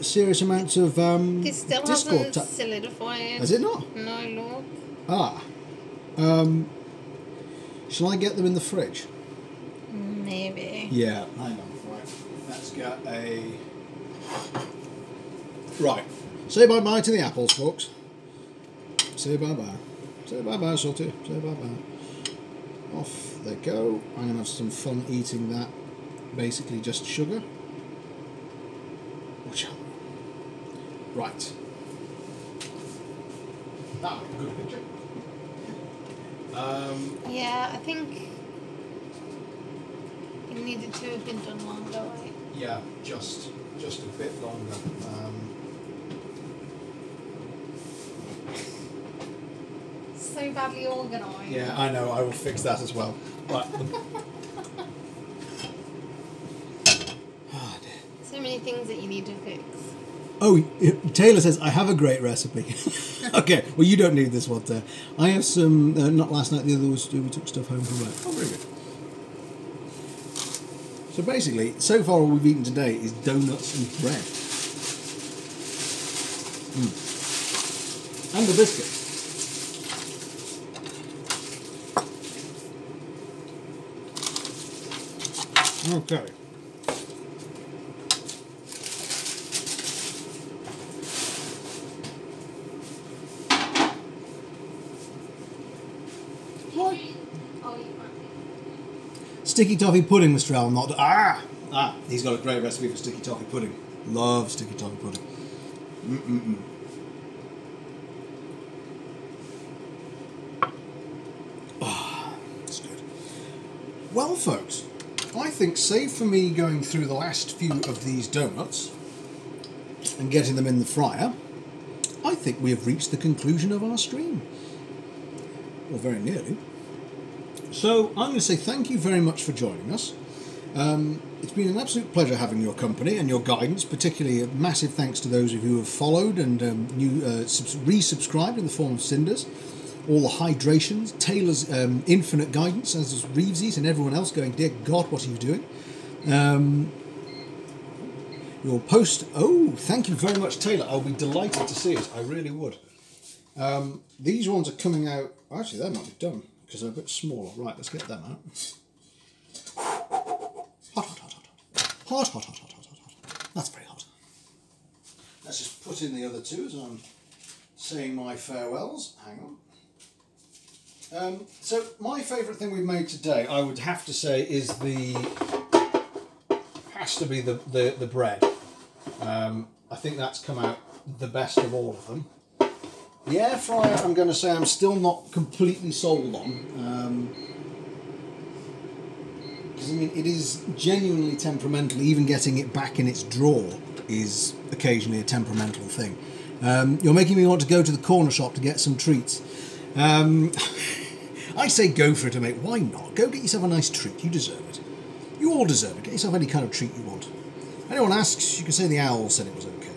serious amounts of um, It still Discord. hasn't solidified. Has it not? No, look. Ah. Um, shall I get them in the fridge? Maybe. Yeah. Hang on. Right. Let's get a. Right. Say bye bye to the apples, folks. Say bye bye. Say bye bye, Salty. Say bye bye. Off they go. I'm going to have some fun eating that. Basically, just sugar. Watch out. Right. That would be a good picture. Um, Yeah, I think it needed to have been done longer, right? Yeah, just just a bit longer. Um, So badly organised. yeah, I know. I will fix that as well. Right. Ah, dear. So many things that you need to fix. Oh, Taylor says, I have a great recipe. okay, well, you don't need this one, there. I have some, uh, not last night, the other was we took stuff home from work. Oh, very good. So basically, so far all we've eaten today is donuts and bread. Mm. And the biscuit. Okay. Oh. Sticky toffee pudding, Mr. Al, not. Ah! Ah, he's got a great recipe for sticky toffee pudding. Love sticky toffee pudding. Mm-mm-mm. Ah, that's good. Well, folks, I think, save for me going through the last few of these donuts And getting them in the fryer, I think we have reached the conclusion of our stream. Or very nearly. So I'm going to say thank you very much for joining us. Um, it's been an absolute pleasure having your company and your guidance, particularly a massive thanks to those of you who have followed and um, new uh, subs- resubscribed in the form of Cinders. All the hydrations, Taylor's um, infinite guidance, as is Reevesy's and everyone else going, Dear God, what are you doing? Um, your post. Oh, thank you very much, Taylor. I'll be delighted to see it. I really would. Um, these ones are coming out. Actually, they might be done because they're a bit smaller. Right, let's get them out. Hot, hot, hot, hot, hot, hot, hot, hot, hot, hot, hot. That's very hot. Let's just put in the other two as I'm saying my farewells. Hang on. Um, so my favourite thing we've made today, I would have to say, is the has to be the the, the bread. Um, I think that's come out the best of all of them. The air fryer, I'm going to say, I'm still not completely sold on. Because I mean, it is genuinely temperamental. Even getting it back in its drawer is occasionally a temperamental thing. Um, you're making me want to go to the corner shop to get some treats. Um, I say go for it, mate. Why not? Go get yourself a nice treat. You deserve it. You all deserve it. Get yourself any kind of treat you want. Anyone asks, you can say the owl said it was okay.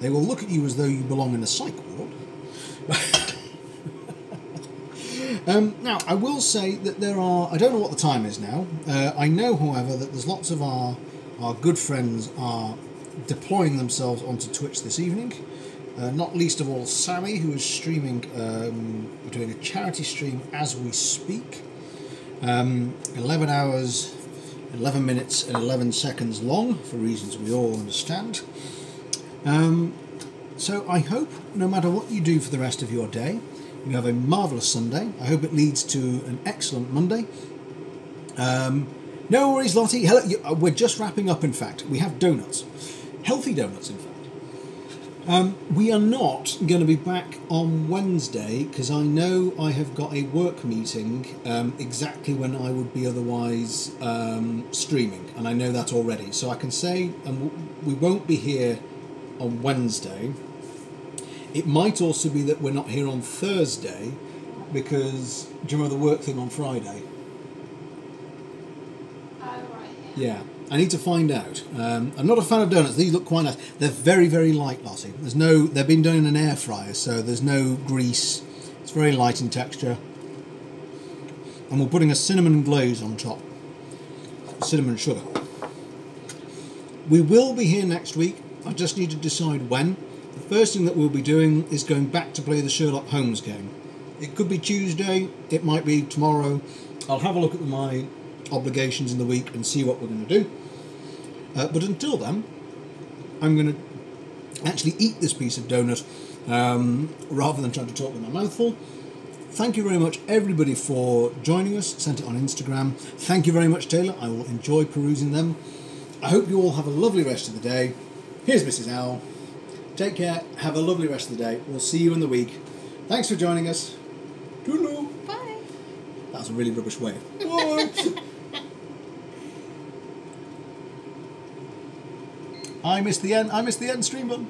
They will look at you as though you belong in a psych ward. um, now, I will say that there are. I don't know what the time is now. Uh, I know, however, that there's lots of our our good friends are deploying themselves onto Twitch this evening. Uh, not least of all Sammy, who is streaming, um, doing a charity stream as we speak. Um, 11 hours, 11 minutes, and 11 seconds long, for reasons we all understand. Um, so I hope, no matter what you do for the rest of your day, you have a marvellous Sunday. I hope it leads to an excellent Monday. Um, no worries, Lottie. Hello, uh, we're just wrapping up, in fact. We have donuts. Healthy donuts, in fact. Um, we are not going to be back on Wednesday because I know I have got a work meeting um, exactly when I would be otherwise um, streaming, and I know that already. So I can say, and w- we won't be here on Wednesday. It might also be that we're not here on Thursday because do you remember the work thing on Friday? Oh, right, yeah. Yeah, I need to find out. Um, I'm not a fan of donuts. These look quite nice. They're very, very light, Lottie. There's no. They've been done in an air fryer, so there's no grease. It's very light in texture. And we're putting a cinnamon glaze on top. Cinnamon sugar. We will be here next week. I just need to decide when. The first thing that we'll be doing is going back to play the Sherlock Holmes game. It could be Tuesday. It might be tomorrow. I'll have a look at my obligations in the week and see what we're going to do. Uh, but until then, I'm going to actually eat this piece of donut um, rather than trying to talk with my mouth full. Thank you very much, everybody, for joining us. Sent it on Instagram. Thank you very much, Taylor. I will enjoy perusing them. I hope you all have a lovely rest of the day. Here's Mrs. Owl. Take care. Have a lovely rest of the day. We'll see you in the week. Thanks for joining us. Toodaloo. Bye. That was a really rubbish way. I missed the end. I missed the end stream button.